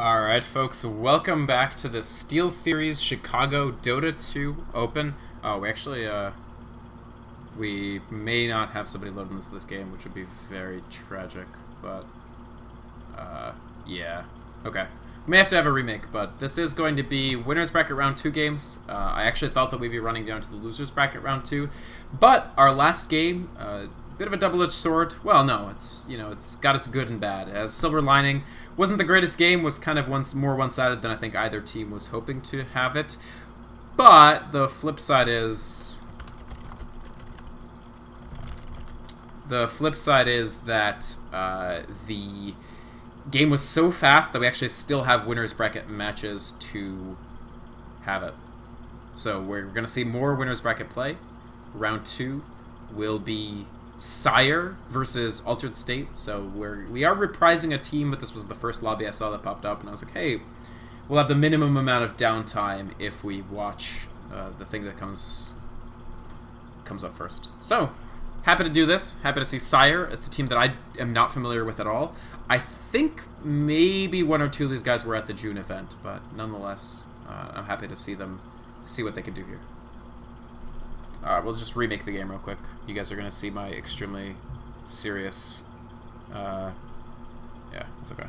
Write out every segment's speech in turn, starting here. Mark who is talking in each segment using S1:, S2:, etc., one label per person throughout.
S1: Alright folks, welcome back to the Steel Series Chicago Dota 2 Open. Oh, we actually, uh, we may not have somebody loading this this game, which would be very tragic, but, uh, yeah. Okay. We may have to have a remake, but this is going to be Winner's Bracket Round 2 games. Uh, I actually thought that we'd be running down to the Loser's Bracket Round 2, but our last game, uh, bit of a double-edged sword. Well, no, it's, you know, it's got its good and bad. It has silver lining, wasn't the greatest game, was kind of once more one-sided than I think either team was hoping to have it. But the flip side is... The flip side is that uh, the game was so fast that we actually still have winners bracket matches to have it. So we're going to see more winners bracket play. Round two will be Sire versus Altered State. So we're we are reprising a team, but this was the first lobby I saw that popped up, and I was like, hey, we'll have the minimum amount of downtime if we watch uh, the thing that comes comes up first. So happy to do this. Happy to see Sire. It's a team that I am not familiar with at all. I think maybe one or two of these guys were at the June event, but nonetheless, uh, I'm happy to see them see what they can do here. Uh, we'll just remake the game real quick. You guys are going to see my extremely serious... Uh, yeah, it's okay.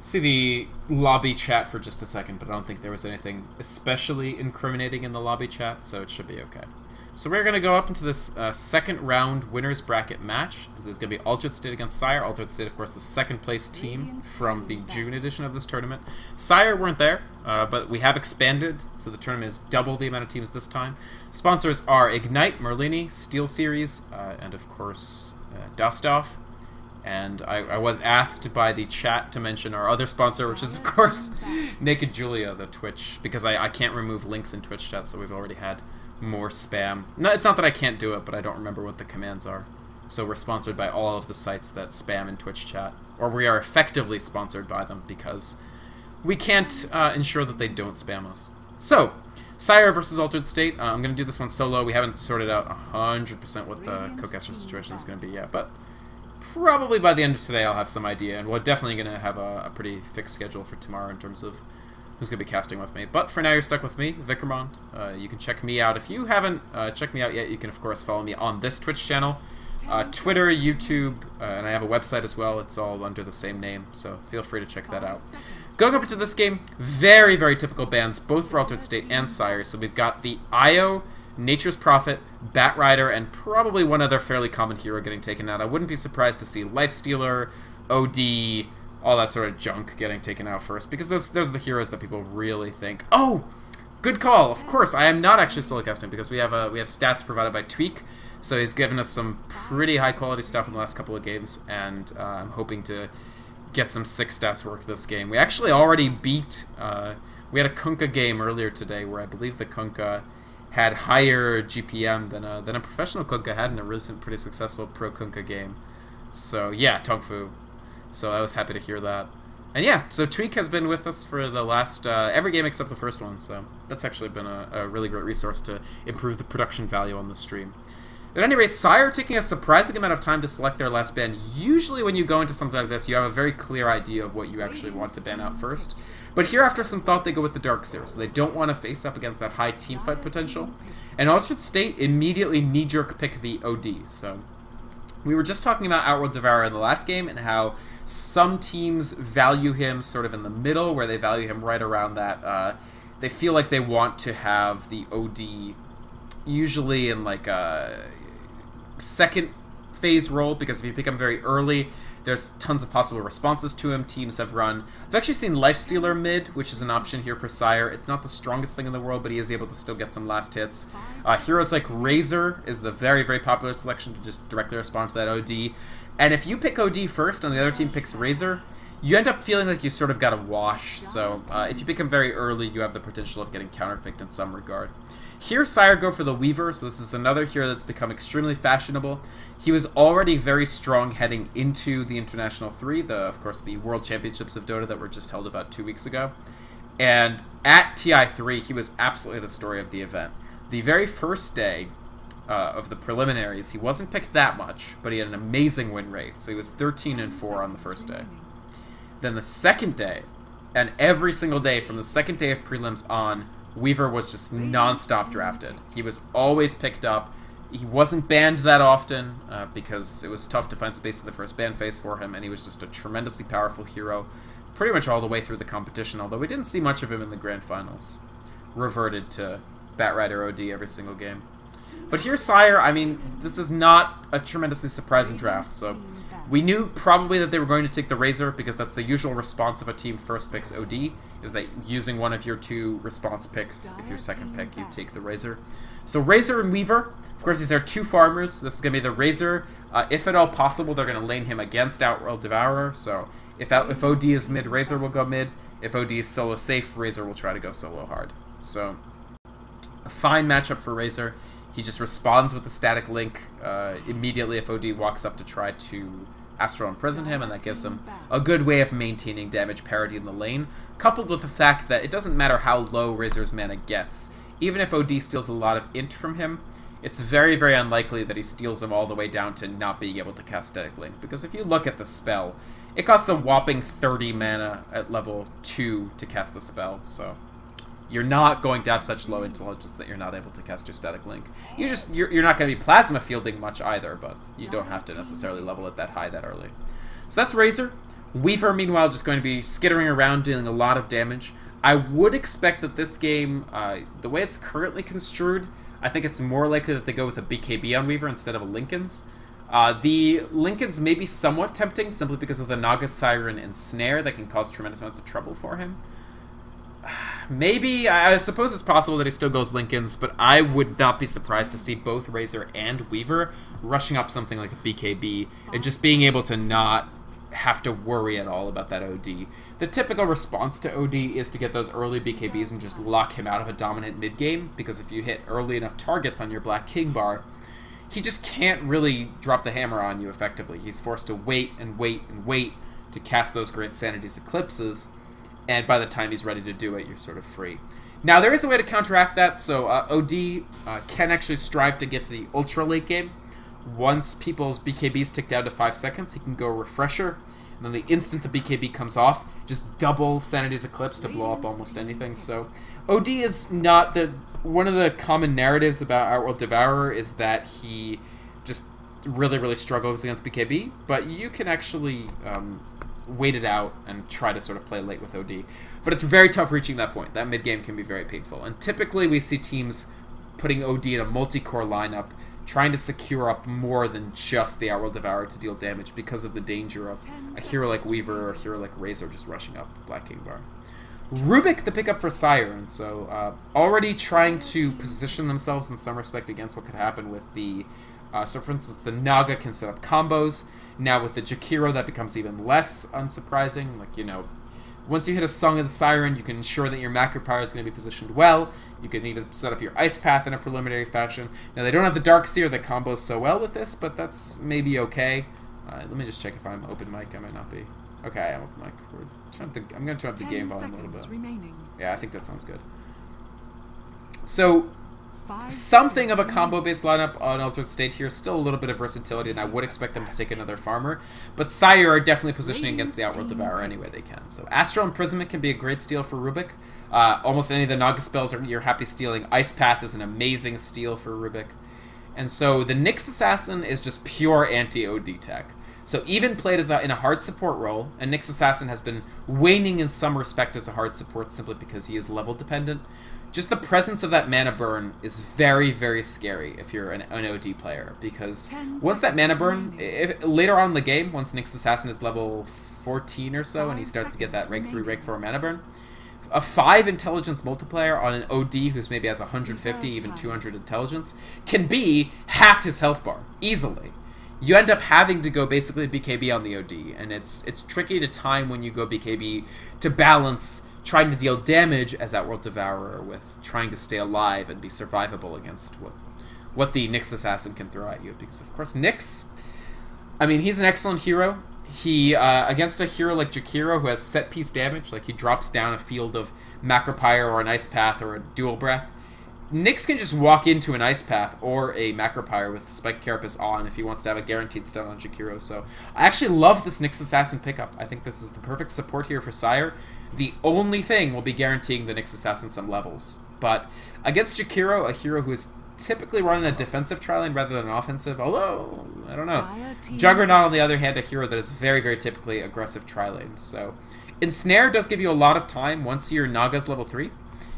S1: See the lobby chat for just a second, but I don't think there was anything especially incriminating in the lobby chat, so it should be okay. So we're going to go up into this uh, second round winners bracket match. This is going to be Altered State against Sire. Altered State, of course, the second place team from the June edition of this tournament. Sire weren't there, uh, but we have expanded, so the tournament is double the amount of teams this time. Sponsors are Ignite, Merlini, Steel Series, uh, and of course uh, Dustov. And I, I, was asked by the chat to mention our other sponsor, which is of course Naked Julia, the Twitch, because I, I can't remove links in Twitch chat, so we've already had more spam. No, it's not that I can't do it, but I don't remember what the commands are. So we're sponsored by all of the sites that spam in Twitch chat, or we are effectively sponsored by them because we can't uh, ensure that they don't spam us. So, Sire versus Altered State. Uh, I'm going to do this one solo. We haven't sorted out 100% what the co-caster situation is going to be yet, but probably by the end of today I'll have some idea, and we're definitely going to have a, a pretty fixed schedule for tomorrow in terms of who's going to be casting with me. But for now, you're stuck with me, Vykromond. Uh, you can check me out. If you haven't uh, checked me out yet, you can, of course, follow me on this Twitch channel, uh, Twitter, YouTube, uh, and I have a website as well. It's all under the same name, so feel free to check that out. Going up into this game, very, very typical bans, both for Altered State and Sire. So we've got the Io, Nature's Prophet, Batrider, and probably one other fairly common hero getting taken out. I wouldn't be surprised to see Lifestealer, OD, all that sort of junk getting taken out first, because those those are the heroes that people really think. Oh, good call. Of course, I am not actually solo casting because we have a we have stats provided by Tweak, so he's given us some pretty high quality stuff in the last couple of games, and uh, I'm hoping to get some sick stats work this game. We actually already beat. Uh, we had a Kunkka game earlier today where I believe the Kunkka had higher GPM than a, than a professional Kunkka had in a recent pretty successful pro Kunkka game. So yeah, Tongfu so I was happy to hear that. And yeah, so Tweak has been with us for the last, uh, every game except the first one, so that's actually been a, a, really great resource to improve the production value on the stream. At any rate, Sire taking a surprising amount of time to select their last ban. Usually when you go into something like this, you have a very clear idea of what you actually want to ban out first. But here, after some thought, they go with the Darkseer, so they don't want to face up against that high teamfight potential. And Altered State immediately knee-jerk pick the OD, so... We were just talking about Outworld Devourer in the last game, and how some teams value him sort of in the middle, where they value him right around that. Uh, they feel like they want to have the OD usually in like a second phase role because if you pick him very early, there's tons of possible responses to him. Teams have run. I've actually seen Lifestealer mid, which is an option here for Sire. It's not the strongest thing in the world, but he is able to still get some last hits. Uh, heroes like Razor is the very, very popular selection to just directly respond to that OD. And if you pick OD first and the other team picks Razor, you end up feeling like you sort of got a wash. So uh, if you pick him very early, you have the potential of getting counterpicked in some regard. Here, Sire go for the Weaver, so this is another hero that's become extremely fashionable. He was already very strong heading into the International 3, the of course the World Championships of Dota that were just held about two weeks ago. And at TI3, he was absolutely the story of the event. The very first day, uh, of the preliminaries, he wasn't picked that much, but he had an amazing win rate. So he was 13 and 4 on the first day. Then the second day, And every single day, from the second day of prelims on, Weaver was just non-stop drafted. He was always picked up. He wasn't banned that often uh, because it was tough to find space in the first ban phase for him, and he was just a tremendously powerful hero pretty much all the way through the competition, although we didn't see much of him in the grand finals. Reverted to Batrider OD every single game. But here's Sire, I mean, this is not a tremendously surprising draft, so we knew probably that they were going to take the Razor because that's the usual response of a team first picks OD, is that using one of your two response picks, if your second pick, you take the Razor. So Razor and Weaver, of course, these are two farmers. This is going to be the Razor. Uh, if at all possible, they're going to lane him against Outworld Devourer, so if, out, if OD is mid, Razor will go mid. If OD is solo safe, Razor will try to go solo hard. So, a fine matchup for Razor. He just responds with the static link uh, immediately if OD walks up to try to Astral Imprison him, and that gives him a good way of maintaining damage parity in the lane, coupled with the fact that it doesn't matter how low Razor's mana gets. Even if OD steals a lot of int from him, it's very, very unlikely that he steals him all the way down to not being able to cast Static Link, because if you look at the spell, it costs a whopping 30 mana at level 2 to cast the spell, so you're not going to have such low intelligence that you're not able to cast your static link. You just you're, you're not going to be plasma fielding much either, but you don't have to necessarily level it that high that early. So that's Razor. Weaver, meanwhile, just going to be skittering around dealing a lot of damage. I would expect that this game, uh, the way it's currently construed, I think it's more likely that they go with a BKB on Weaver instead of a Linken's. Uh, the Linken's may be somewhat tempting simply because of the Naga Siren Ensnare that can cause tremendous amounts of trouble for him. Maybe, I suppose it's possible that he still goes Linken's, but I would not be surprised to see both Razor and Weaver rushing up something like a BKB and just being able to not have to worry at all about that OD. The typical response to OD is to get those early BKBs and just lock him out of a dominant mid game, because if you hit early enough targets on your Black King bar, he just can't really drop the hammer on you effectively. He's forced to wait and wait and wait to cast those Great Sanity's Eclipses, and by the time he's ready to do it, you're sort of free. Now, there is a way to counteract that, so uh, OD uh, can actually strive to get to the ultra late game. Once people's BKBs tick down to 5 seconds, he can go Refresher, and then the instant the BKB comes off, just double Sanity's Eclipse to blow up almost anything. So, OD is not the... One of the common narratives about Outworld Devourer is that he just really, really struggles against BKB, but you can actually um, wait it out and try to sort of play late with OD. But it's very tough reaching that point. That mid game can be very painful. And typically we see teams putting OD in a multi-core lineup, trying to secure up more than just the Outworld Devourer to deal damage because of the danger of a hero like Weaver or a hero like Razor just rushing up Black King Bar. Rubik the pickup for Sire, and so uh, already trying to position themselves in some respect against what could happen with the. Uh, so, for instance, the Naga can set up combos. Now with the Jakiro, that becomes even less unsurprising. Like, you know, once you hit a Song of the Siren, you can ensure that your Macropyre is going to be positioned well. You can even set up your Ice Path in a preliminary fashion. Now, they don't have the Dark Seer that combos so well with this, but that's maybe okay. Uh, let me just check if I'm open mic. I might not be. Okay, I am open mic. The, I'm going to turn up the game volume a little bit. Remaining. Yeah, I think that sounds good. So, something of a combo-based lineup on Altered State here. Still a little bit of versatility, and I would expect them to take another farmer. But Sire are definitely positioning against the Outworld Devourer any way they can. So Astral Imprisonment can be a great steal for Rubik. Uh, almost any of the Naga spells are you're happy stealing. Ice Path is an amazing steal for Rubik. And so the Nyx Assassin is just pure anti-OD tech. So even played as a, in a hard support role, and Nyx Assassin has been waning in some respect as a hard support simply because he is level dependent just the presence of that mana burn is very, very scary if you're an, an OD player. Because once that mana burn, if, later on in the game, once Nyx Assassin is level 14 or so, and he starts to get that rank 3, rank 4 mana burn, a 5 intelligence multiplier on an OD who's maybe has 150, even 200 intelligence, can be half his health bar, easily. You end up having to go basically BKB on the OD, and it's it's tricky to time when you go BKB to balance trying to deal damage as Outworld Devourer with trying to stay alive and be survivable against what what the Nyx Assassin can throw at you. Because of course Nyx, I mean, he's an excellent hero. He uh, against a hero like Jakiro who has set piece damage, like he drops down a field of Macropyre or an Ice Path or a Dual Breath. Nyx can just walk into an Ice Path or a Macropyre with Spike Carapace on if he wants to have a guaranteed stun on Jakiro. So I actually love this Nyx Assassin pickup. I think this is the perfect support here for Sire. The only thing will be guaranteeing the Nyx Assassin some levels. But against Jakiro, a hero who is typically running a defensive tri lane rather than an offensive, although, I don't know. Juggernaut, on the other hand, a hero that is very, very typically aggressive tri lane. So Ensnare does give you a lot of time once your Naga's level 3.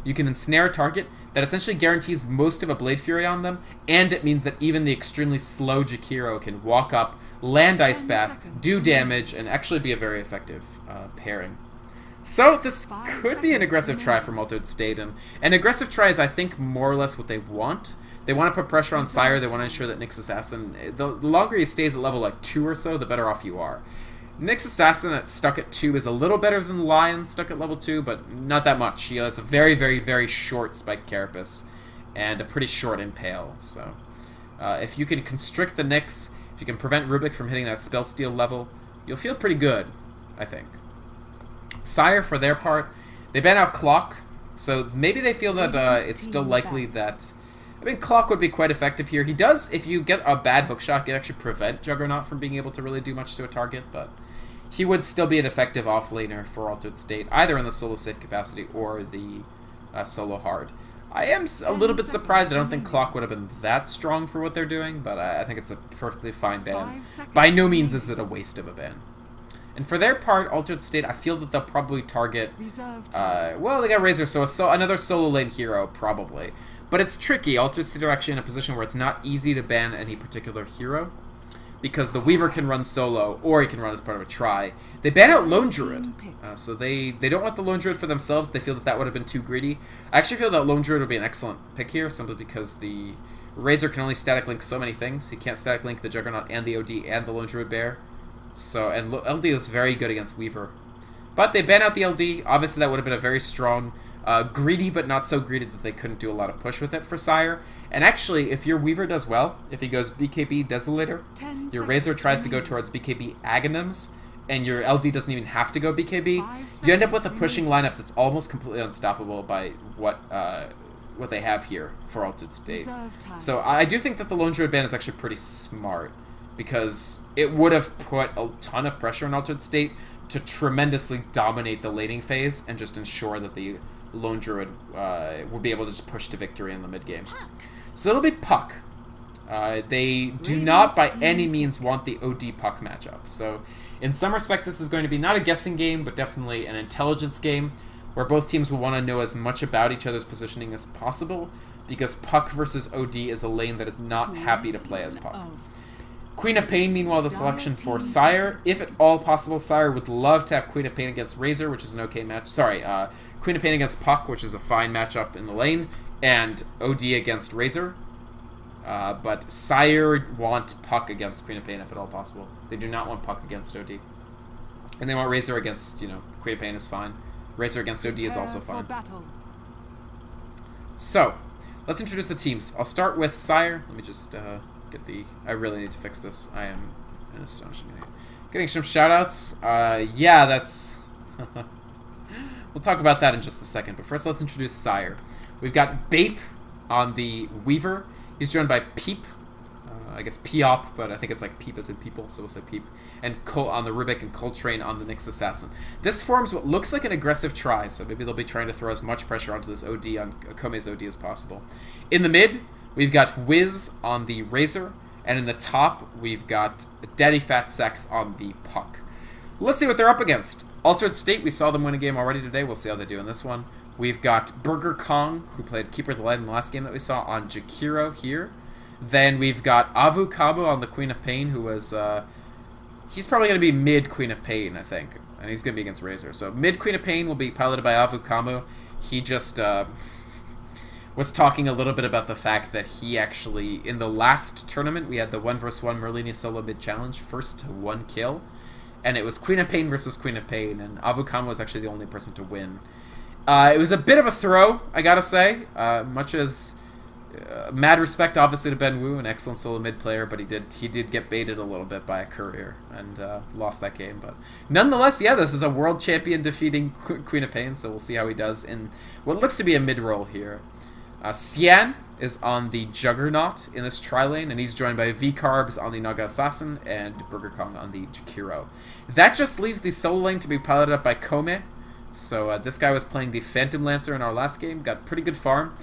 S1: You can ensnare a target, that essentially guarantees most of a Blade Fury on them, and it means that even the extremely slow Jakiro can walk up, land Ice Path, do damage, and actually be a very effective uh, pairing. So this could be an aggressive try for State, and an aggressive try is, I think, more or less what they want. They want to put pressure on Sire, they want to ensure that Nyx Assassin, the, the longer he stays at level like 2 or so, the better off you are. Nyx Assassin at stuck at 2 is a little better than Lion stuck at level 2, but not that much. He has a very, very, very short Spiked Carapace and a pretty short Impale. So uh, if you can constrict the Nyx, if you can prevent Rubik from hitting that Spell Steal level, you'll feel pretty good, I think. Sire, for their part, they ban out Clock, so maybe they feel that uh, it's still likely that... I mean, Clock would be quite effective here. He does, if you get a bad hookshot, can actually prevent Juggernaut from being able to really do much to a target, but he would still be an effective offlaner for Altered State, either in the solo safe capacity or the uh, solo hard. I am a little bit surprised. I don't think Clock would have been that strong for what they're doing, but I, I think it's a perfectly fine ban. By no means is it a waste of a ban. And for their part, Altered State, I feel that they'll probably target... Uh, well, they got Razor, so, so another solo lane hero, probably. But it's tricky. Altered State are actually in a position where it's not easy to ban any particular hero because the Weaver can run solo, or he can run as part of a try. They ban out Lone Druid, uh, so they, they don't want the Lone Druid for themselves. They feel that that would have been too greedy. I actually feel that Lone Druid would be an excellent pick here, simply because the Razor can only static link so many things. He can't static link the Juggernaut and the OD and the Lone Druid Bear. So, and LD is very good against Weaver. But they ban out the LD. Obviously, that would have been a very strong, uh, greedy, but not so greedy that they couldn't do a lot of push with it for Sire. And actually, if your Weaver does well, if he goes BKB Desolator, Ten your Razor tries to go towards BKB Aghanims, and your LD doesn't even have to go BKB, you end up with a pushing lineup that's almost completely unstoppable by what uh, what they have here for Altered State. So I do think that the Lone Druid ban is actually pretty smart, because it would have put a ton of pressure on Altered State to tremendously dominate the laning phase and just ensure that the Lone Druid uh, would be able to just push to victory in the mid game. So it'll be Puck. Uh, they do not by any means want the OD Puck matchup. So in some respect, this is going to be not a guessing game, but definitely an intelligence game, where both teams will want to know as much about each other's positioning as possible, because Puck versus OD is a lane that is not happy to play as Puck. Queen of Pain, meanwhile, the selection for Sire. If at all possible, Sire would love to have Queen of Pain against Razor, which is an okay match. Sorry, uh, Queen of Pain against Puck, which is a fine matchup in the lane and OD against Razor. Uh, but Sire want Puck against Queen of Pain if at all possible. They do not want Puck against OD. And they want Razor against, you know, Queen of Pain is fine. Razor against OD is also fine. So, let's introduce the teams. I'll start with Sire. Let me just uh, get the... I really need to fix this. I am an astonishing idiot. Getting some shoutouts. Uh, yeah, that's... we'll talk about that in just a second. But first, let's introduce Sire. We've got Bape on the Weaver. He's joined by Peep. Uh, I guess Peop, but I think it's like Peep as in people, so we'll say Peep. And Col on the Rubik and Coltrane on the Nyx Assassin. This forms what looks like an aggressive try, so maybe they'll be trying to throw as much pressure onto this OD on Kome's OD as possible. In the mid, we've got Wiz on the Razor, and in the top, we've got Daddy Fat Sex on the Puck. Let's see what they're up against. Altered State, we saw them win a game already today. We'll see how they do in this one. We've got Burger Kong, who played Keeper of the Light in the last game that we saw on Jakiro here. Then we've got Avu Kamo on the Queen of Pain, who was... Uh, he's probably going to be mid Queen of Pain, I think. And he's going to be against Razor. So mid Queen of Pain will be piloted by Avu Kamo. He just... Uh, was talking a little bit about the fact that he actually, in the last tournament, we had the 1 vs 1 Merlini solo mid challenge, first to one kill, and it was Queen of Pain versus Queen of Pain, and Avu Kamo was actually the only person to win. Uh, it was a bit of a throw, I gotta say. Uh, much as uh, mad respect, obviously, to Ben Wu, an excellent solo mid player, but he did he did get baited a little bit by a courier and uh, lost that game. But nonetheless, yeah, this is a world champion defeating Qu Queen of Pain, so we'll see how he does in what looks to be a mid role here. Uh, Xian is on the Juggernaut in this tri-lane, and he's joined by V-Carbs on the Naga Assassin and Burger Kong on the Jakiro. That just leaves the solo lane to be piloted up by Kome. So uh, this guy was playing the Phantom Lancer in our last game, got pretty good farm.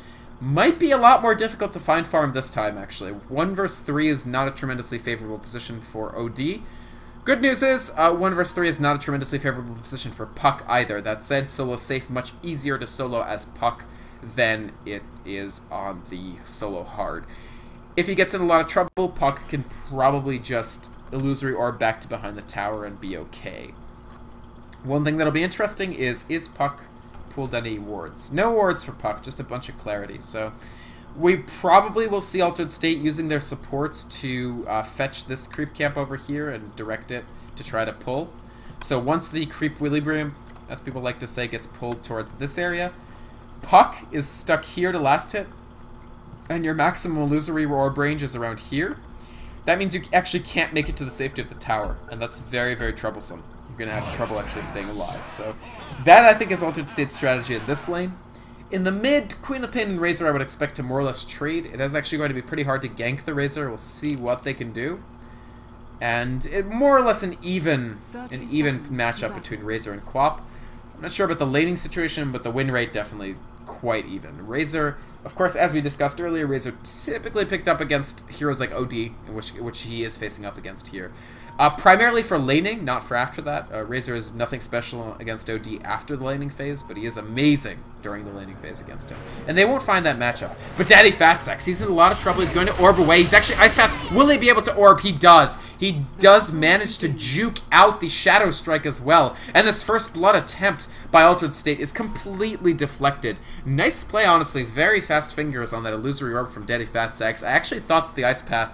S1: Might be a lot more difficult to find farm this time, actually. 1 versus 3 is not a tremendously favorable position for OD. Good news is, uh, 1 versus 3 is not a tremendously favorable position for Puck either. That said, solo safe much easier to solo as Puck than it is on the solo hard. If he gets in a lot of trouble, Puck can probably just illusory orb back to behind the tower and be okay. One thing that'll be interesting is, is Puck pulled any wards? No wards for Puck, just a bunch of clarity. So we probably will see Altered State using their supports to uh, fetch this creep camp over here and direct it to try to pull. So once the creep equilibrium, as people like to say, gets pulled towards this area, Puck is stuck here to last hit, and your maximum illusory orb range is around here. That means you actually can't make it to the safety of the tower, and that's very, very troublesome. You're going to have trouble actually staying alive. So that, I think, is Altered State's strategy in this lane. In the mid, Queen of Pain and Razor I would expect to more or less trade. It is actually going to be pretty hard to gank the Razor. We'll see what they can do. And it, more or less an even an even matchup between Razor and Quap. I'm not sure about the laning situation, but the win rate definitely quite even. Razor, of course, as we discussed earlier, Razor typically picked up against heroes like OD, which, which he is facing up against here. Uh, primarily for laning, not for after that. Uh, Razor is nothing special against OD after the laning phase, but he is amazing during the laning phase against him. And they won't find that matchup. But Daddy Fatsex, he's in a lot of trouble. He's going to orb away. He's actually Ice Path. Will he be able to orb? He does. He does manage to juke out the Shadow Strike as well. And this first blood attempt by Altered State is completely deflected. Nice play, honestly. Very fast fingers on that illusory orb from Daddy Fatsex. I actually thought the Ice Path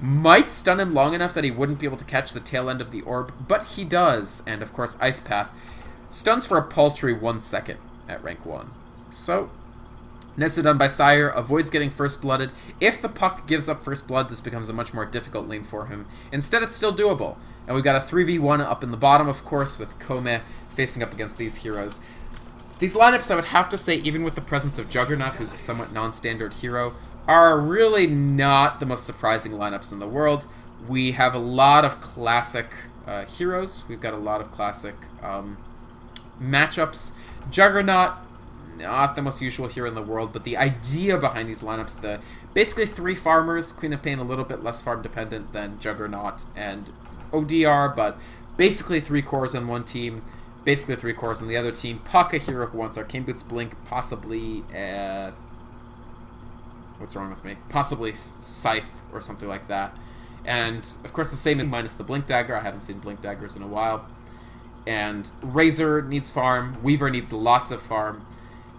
S1: might stun him long enough that he wouldn't be able to catch the tail end of the orb, but he does. And of course, Ice Path stuns for a paltry one second at rank 1. So, Nessa done by Sire, avoids getting First Blooded. If the Puck gives up First Blood, this becomes a much more difficult lane for him. Instead, it's still doable. And we've got a 3v1 up in the bottom, of course, with Kome facing up against these heroes. These lineups, I would have to say, even with the presence of Juggernaut, who's a somewhat non-standard hero, are really not the most surprising lineups in the world. We have a lot of classic uh, heroes. We've got a lot of classic um, matchups. Juggernaut, not the most usual hero in the world, but the idea behind these lineups, the basically three farmers, Queen of Pain a little bit less farm dependent than Juggernaut and ODR, but basically three cores on one team, basically three cores on the other team. Puck, a hero who wants Arcane Boots Blink, possibly uh, What's wrong with me? Possibly Scythe or something like that. And, of course, the same in minus the Blink Dagger. I haven't seen Blink Daggers in a while. And Razor needs farm. Weaver needs lots of farm.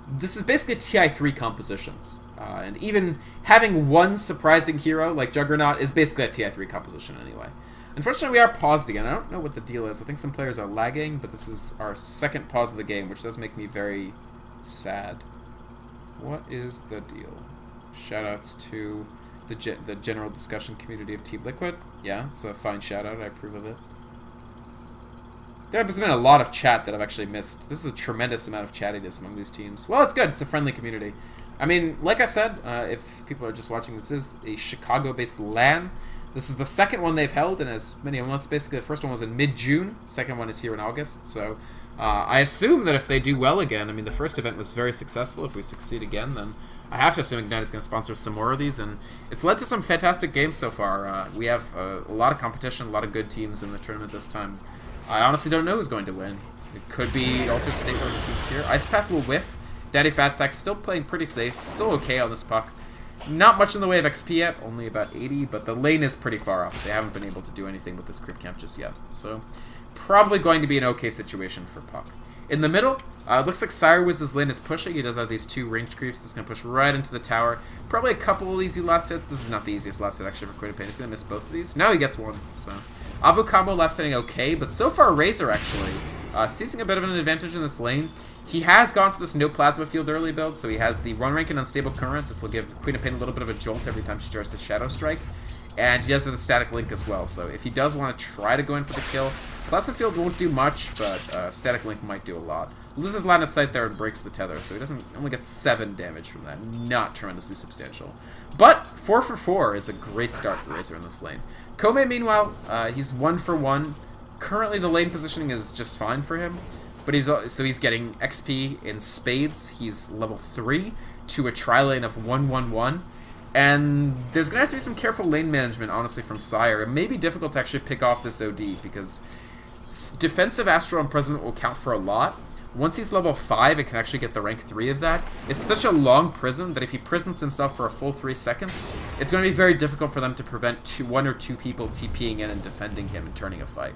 S1: This is basically TI3 compositions. Uh, and even having one surprising hero like Juggernaut is basically a TI3 composition anyway. Unfortunately, we are paused again. I don't know what the deal is. I think some players are lagging, but this is our second pause of the game, which does make me very sad. What is the deal? Shoutouts to the ge the general discussion community of Team Liquid. Yeah, it's a fine shoutout. I approve of it. There's been a lot of chat that I've actually missed. This is a tremendous amount of chattiness among these teams. Well, it's good. It's a friendly community. I mean, like I said, uh, if people are just watching, this is a Chicago-based LAN. This is the second one they've held in as many months. Basically, the first one was in mid-June. Second one is here in August. So uh, I assume that if they do well again, I mean, the first event was very successful. If we succeed again, then I have to assume Ignite is going to sponsor some more of these, and it's led to some fantastic games so far. Uh, we have uh, a lot of competition, a lot of good teams in the tournament this time. I honestly don't know who's going to win. It could be Altered State of the teams here. Ice Path will whiff. Daddy Fatsack still playing pretty safe, still okay on this puck. Not much in the way of XP yet, only about 80, but the lane is pretty far off. They haven't been able to do anything with this creep camp just yet. So, probably going to be an okay situation for Puck. In the middle, uh, looks like Cyrewiz's lane is pushing. He does have these two ranged creeps that's going to push right into the tower. Probably a couple of easy last hits. This is not the easiest last hit actually for Queen of Pain. He's going to miss both of these. Now he gets one, so... Avu combo last hitting okay, but so far Razor actually uh, seizing a bit of an advantage in this lane. He has gone for this no plasma field early build, so he has the run rank and unstable current. This will give Queen of Pain a little bit of a jolt every time she tries to Shadow Strike. And he has the static link as well, so if he does want to try to go in for the kill, Plasma Field won't do much, but uh, Static Link might do a lot. Loses line of sight there and breaks the tether, so he doesn't only get 7 damage from that. Not tremendously substantial. But 4 for 4 is a great start for Razor in this lane. Kome, meanwhile, uh, he's 1 for 1. Currently, the lane positioning is just fine for him. But he's so he's getting XP in spades. He's level 3 to a tri lane of 111. And there's going to have to be some careful lane management, honestly, from Sire. It may be difficult to actually pick off this OD, because defensive Astral Imprisonment will count for a lot. Once he's level 5, it can actually get the rank 3 of that. It's such a long prison that if he prisons himself for a full 3 seconds, it's going to be very difficult for them to prevent two, one or two people TPing in and defending him and turning a fight.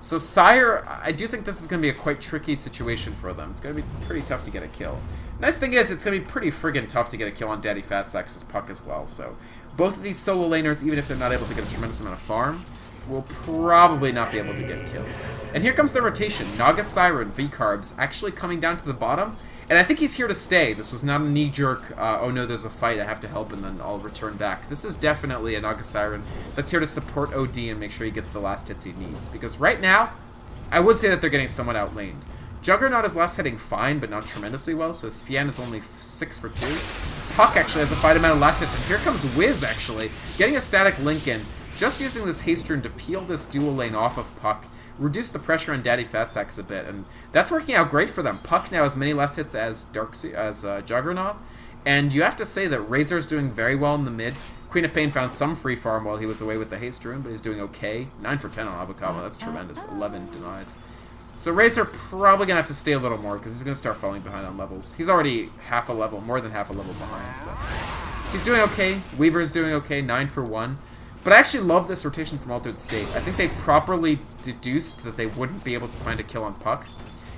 S1: So Sire, I do think this is going to be a quite tricky situation for them. It's going to be pretty tough to get a kill. Nice thing is, it's going to be pretty friggin' tough to get a kill on Daddy Phatsack's Puck as well, so both of these solo laners, even if they're not able to get a tremendous amount of farm, will probably not be able to get kills. And here comes the rotation. Naga Siren, V-Carbs, actually coming down to the bottom. And I think he's here to stay. This was not a knee-jerk, uh, oh no, there's a fight, I have to help, and then I'll return back. This is definitely a Naga Siren that's here to support OD and make sure he gets the last hits he needs. Because right now, I would say that they're getting somewhat outlaned. Juggernaut is last hitting fine, but not tremendously well, so Cian is only 6 for 2. Puck actually has a fight amount of last hits, and here comes Wiz, actually, getting a static link in. Just using this haste rune to peel this dual lane off of Puck, reduce the pressure on Daddy Phatsacks a bit, and that's working out great for them. Puck now has many less hits as Darkseid, as uh, Juggernaut, and you have to say that Razor is doing very well in the mid. Queen of Pain found some free farm while he was away with the haste rune, but he's doing okay. 9 for 10 on Avocado, that's tremendous. 11 denies. So Razor probably going to have to stay a little more, because he's going to start falling behind on levels. He's already half a level, more than half a level behind. But he's doing okay. Weaver's doing okay, 9 for 1. But I actually love this rotation from Altered State. I think they properly deduced that they wouldn't be able to find a kill on Puck,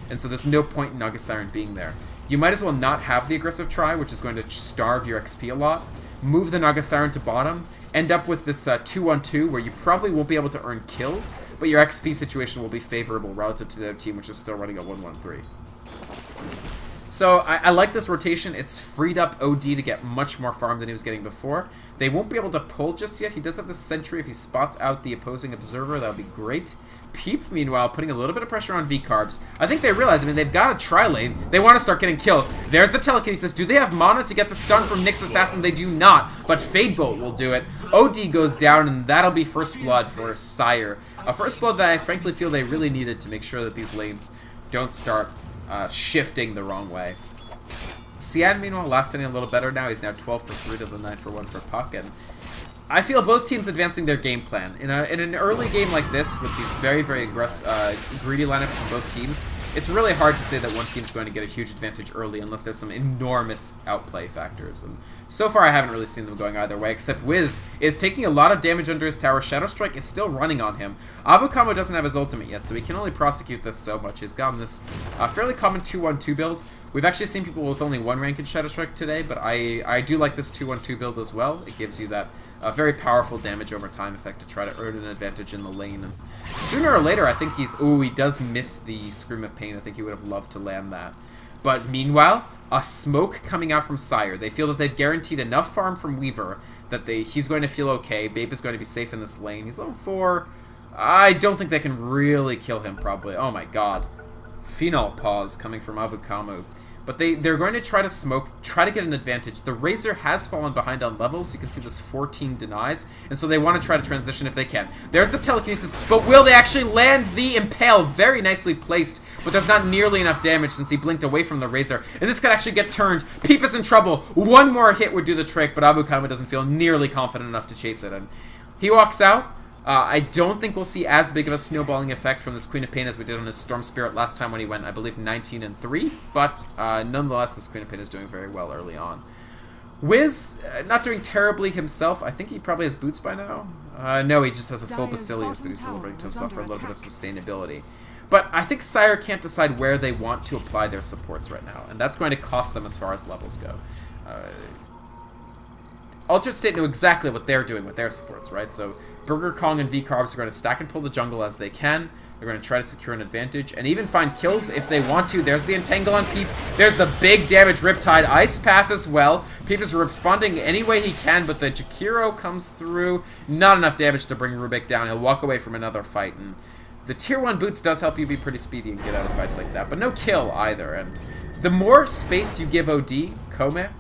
S1: and so there's no point in Naga Siren being there. You might as well not have the aggressive try, which is going to starve your XP a lot, move the Naga Siren to bottom, end up with this 2-1-2 uh, where you probably won't be able to earn kills, but your XP situation will be favorable relative to the other team, which is still running a 1-1-3. So I, I, like this rotation. It's freed up OD to get much more farm than he was getting before. They won't be able to pull just yet. He does have the Sentry. If he spots out the opposing Observer, that would be great. Peep, meanwhile, putting a little bit of pressure on V-Carbs. I think they realize, I mean, they've got a tri-lane. They want to start getting kills. There's the telekinesis. Do they have mana to get the stun from Nyx Assassin? They do not, but Fade Bolt will do it. OD goes down, and that'll be First Blood for Sire. A First Blood that I frankly feel they really needed to make sure that these lanes don't start uh, shifting the wrong way. Cian, meanwhile, lasting a little better now. He's now 12 for 3 to the 9 for 1 for Puck, and I feel both teams advancing their game plan. In, a, in an early game like this, with these very, very aggressive, uh, greedy lineups from both teams, it's really hard to say that one team's going to get a huge advantage early unless there's some enormous outplay factors. And so far, I haven't really seen them going either way, except Wiz is taking a lot of damage under his tower. Shadow Strike is still running on him. Avukamo doesn't have his ultimate yet, so he can only prosecute this so much. He's gotten this uh, fairly common 2-1-2 build. We've actually seen people with only one rank in Shadow Strike today, but I, I do like this 2-1-2 build as well. It gives you that a very powerful damage over time effect to try to earn an advantage in the lane. And sooner or later, I think he's... Oh, he does miss the Scream of Pain. I think he would have loved to land that. But meanwhile, a smoke coming out from Sire. They feel that they've guaranteed enough farm from Weaver that they he's going to feel okay. Babe is going to be safe in this lane. He's level 4. I don't think they can really kill him, probably. Oh my god. Phenol pause coming from Avukamu. But they, they're going to try to smoke, try to get an advantage. The Razor has fallen behind on levels. You can see this 14 denies. And so they want to try to transition if they can. There's the telekinesis. But will they actually land the Impale? Very nicely placed. But there's not nearly enough damage since he blinked away from the Razor. And this could actually get turned. Peep is in trouble. One more hit would do the trick. But Avukama doesn't feel nearly confident enough to chase it. And he walks out. Uh, I don't think we'll see as big of a snowballing effect from this Queen of Pain as we did on his Storm Spirit last time when he went, I believe, 19 and 3. But uh, nonetheless, this Queen of Pain is doing very well early on. Wiz, uh, not doing terribly himself. I think he probably has boots by now. Uh, no, he just has a full Basilius that he's delivering to himself for a little bit of sustainability. But I think Sire can't decide where they want to apply their supports right now, and that's going to cost them as far as levels go. Uh, Altered State know exactly what they're doing with their supports, right? So Burger Kong and V-Carbs are going to stack and pull the jungle as they can. They're going to try to secure an advantage and even find kills if they want to. There's the Entangle on Peep. There's the big damage Riptide. Ice Path as well. Peep is responding any way he can, but the Jakiro comes through. Not enough damage to bring Rubik down. He'll walk away from another fight. And The tier 1 boots does help you be pretty speedy and get out of fights like that, but no kill either. And the more space you give OD, Kome,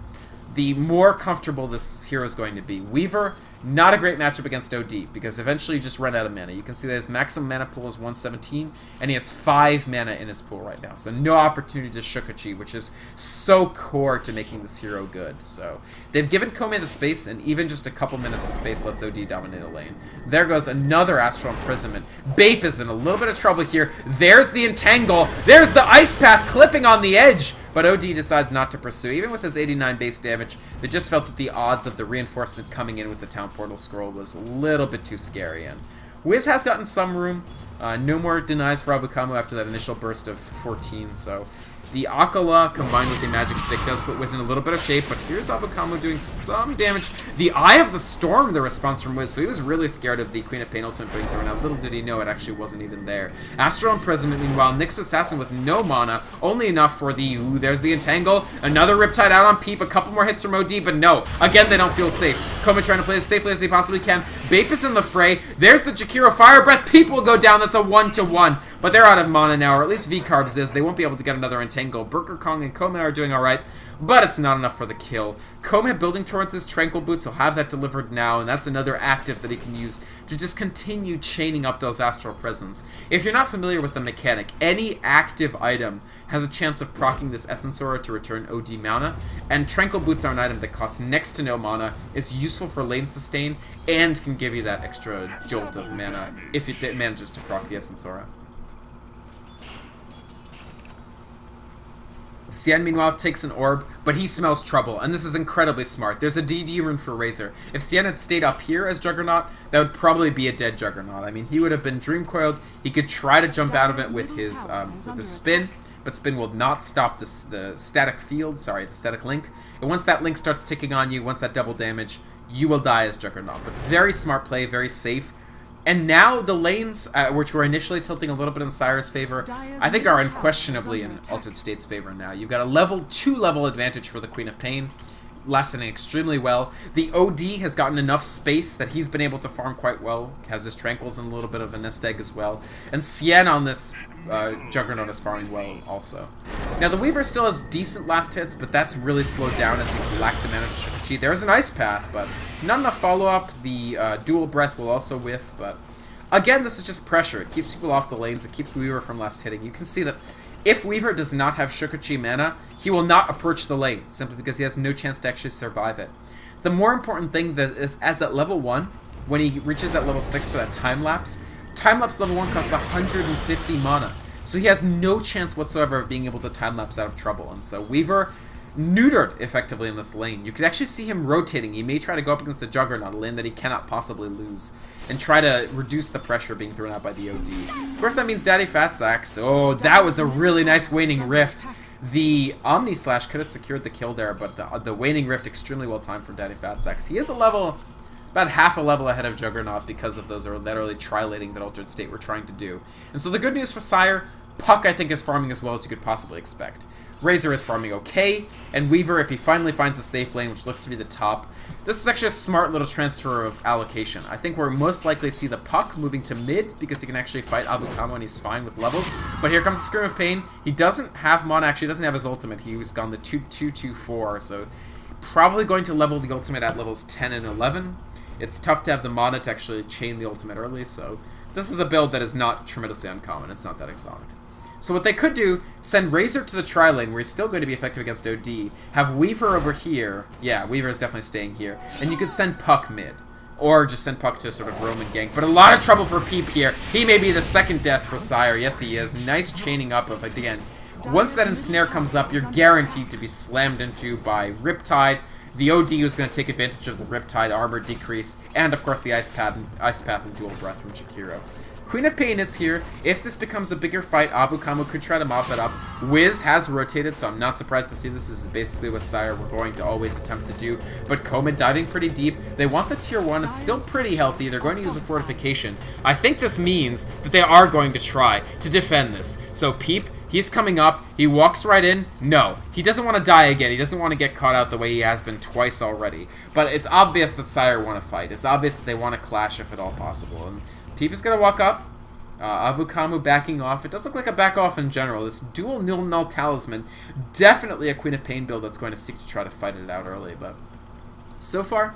S1: the more comfortable this hero is going to be. Weaver not a great matchup against OD, because eventually you just run out of mana. You can see that his maximum mana pool is 117, and he has 5 mana in his pool right now. So no opportunity to Shukuchi, which is so core to making this hero good. So they've given Kome the space, and even just a couple minutes of space lets OD dominate a lane. There goes another Astral Imprisonment. Bape is in a little bit of trouble here. There's the Entangle. There's the Ice Path clipping on the edge. But OD decides not to pursue. Even with his 89 base damage, they just felt that the odds of the reinforcement coming in with the Town Portal Scroll was a little bit too scary. And Wiz has gotten some room. Uh, no more denies for Avukamu after that initial burst of 14, so the Akala combined with the Magic Stick does put Wiz in a little bit of shape, but here's Avukamu doing some damage. The Eye of the Storm, the response from Wiz, so he was really scared of the Queen of Pain ultimate being thrown out. Little did he know it actually wasn't even there. Astral Imprisonment, meanwhile, Nyx Assassin with no mana, only enough for the, ooh, there's the Entangle, another Riptide out on Peep, a couple more hits from OD, but no, again, they don't feel safe. Koma trying to play as safely as he possibly can. Bape is in the fray, there's the Jakiro Fire Breath, Peep will go down, that's a one-to-one, -one. But they're out of mana now, or at least V-Carbs is, they won't be able to get another Entangle. Burger Kong and Kome are doing alright, but it's not enough for the kill. Kome building his Tranquil Boots, he'll have that delivered now, and that's another active that he can use to just continue chaining up those Astral Prisons. If you're not familiar with the mechanic, any active item has a chance of proccing this Essence Aura to return OD mana, and Tranquil Boots are an item that costs next to no mana, is useful for lane sustain, and can give you that extra jolt of mana if it manages to proc the Essence Aura. Xian, meanwhile, takes an orb, but he smells trouble, and this is incredibly smart. There's a DD rune for Razor. If Xian had stayed up here as Juggernaut, that would probably be a dead Juggernaut. I mean, he would have been Dream Coiled. He could try to jump out of it with his um, with spin, but spin will not stop this, the static field, sorry, the static link. And once that link starts ticking on you, once that double damage, you will die as Juggernaut. But very smart play, very safe. And now the lanes, uh, which were initially tilting a little bit in Cyrus' favor, I think are unquestionably in Altered State's favor now. You've got a level 2 level advantage for the Queen of Pain, lasting extremely well. The OD has gotten enough space that he's been able to farm quite well, has his Tranquils and a little bit of a Nest Egg as well. And Xian on this uh, Juggernaut is farming well also. Now the Weaver still has decent last hits, but that's really slowed down as he's lacked the mana to cheat. There's an Ice Path, but not enough follow-up. The uh, dual breath will also whiff, but again, this is just pressure. It keeps people off the lanes. It keeps Weaver from last hitting. You can see that if Weaver does not have Shukuchi mana, he will not approach the lane, simply because he has no chance to actually survive it. The more important thing is, as at level 1, when he reaches that level 6 for that time lapse, time lapse level 1 costs 150 mana. So he has no chance whatsoever of being able to time lapse out of trouble. And so Weaver neutered effectively in this lane. You could actually see him rotating. He may try to go up against the Juggernaut, a lane that he cannot possibly lose, and try to reduce the pressure being thrown out by the OD. Of course, that means Daddy Fat Sacks. Oh, that was a really nice Waning Rift. The Omni Slash could have secured the kill there, but the, the Waning Rift extremely well timed for Daddy Fat Sacks. He is a level, about half a level ahead of Juggernaut because of those that early trilating that Altered State were trying to do. And so the good news for Sire, Puck I think is farming as well as you could possibly expect. Razor is farming okay, and Weaver, if he finally finds a safe lane, which looks to be the top, this is actually a smart little transfer of allocation. I think we're most likely to see the Puck moving to mid, because he can actually fight Avukamu and he's fine with levels. But here comes the Scream of Pain. He doesn't have Mana, actually doesn't have his ultimate. He's gone the 2-2-2-4, so probably going to level the ultimate at levels 10 and 11. It's tough to have the Mana to actually chain the ultimate early, so this is a build that is not tremendously uncommon. It's not that exotic. So what they could do, send Razor to the tri-lane, where he's still going to be effective against OD, have Weaver over here, yeah, Weaver is definitely staying here, and you could send Puck mid. Or just send Puck to sort of Roman gank. But a lot of trouble for Peep here. He may be the second death for Sire. Yes, he is. Nice chaining up of, again, once that ensnare comes up, you're guaranteed to be slammed into by Riptide. The OD is going to take advantage of the Riptide armor decrease, and of course the Ice Path and, Ice Path and Dual Breath from Jakiro. Queen of Pain is here. If this becomes a bigger fight, Avukamu could try to mop it up. Wiz has rotated, so I'm not surprised to see this. This is basically what Sire we're going to always attempt to do. But Koma diving pretty deep. They want the tier 1. It's still pretty healthy. They're going to use a fortification. I think this means that they are going to try to defend this. So Peep He's coming up. He walks right in. No. He doesn't want to die again. He doesn't want to get caught out the way he has been twice already. But it's obvious that Sire want to fight. It's obvious that they want to clash if at all possible. And Peep is going to walk up. Uh, Avukamu backing off. It does look like a back off in general. This dual nil null talisman, definitely a Queen of Pain build that's going to seek to try to fight it out early, but so far,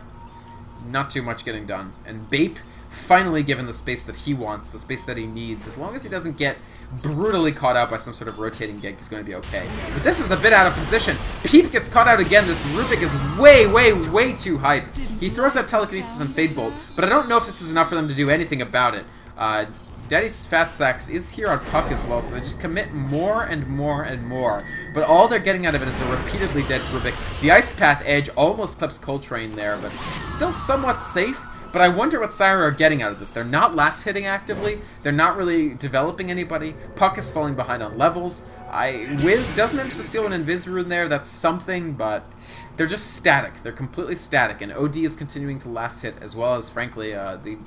S1: not too much getting done. And Bape finally given the space that he wants, the space that he needs. As long as he doesn't get brutally caught out by some sort of rotating gig, is going to be okay. But this is a bit out of position. Peep gets caught out again. This Rubik is way, way, way too hype. He throws out Telekinesis and Fade Bolt, but I don't know if this is enough for them to do anything about it. Uh, Daddy's Fat Sacks is here on Puck as well, so they just commit more and more and more. But all they're getting out of it is a repeatedly dead Rubik. The Ice Path Edge almost clips Coltrane there, but still somewhat safe. But I wonder what Sire are getting out of this. They're not last hitting actively. They're not really developing anybody. Puck is falling behind on levels. I Wiz does manage to steal an Invis rune there. That's something, but they're just static. They're completely static. And OD is continuing to last hit, as well as, frankly, uh, the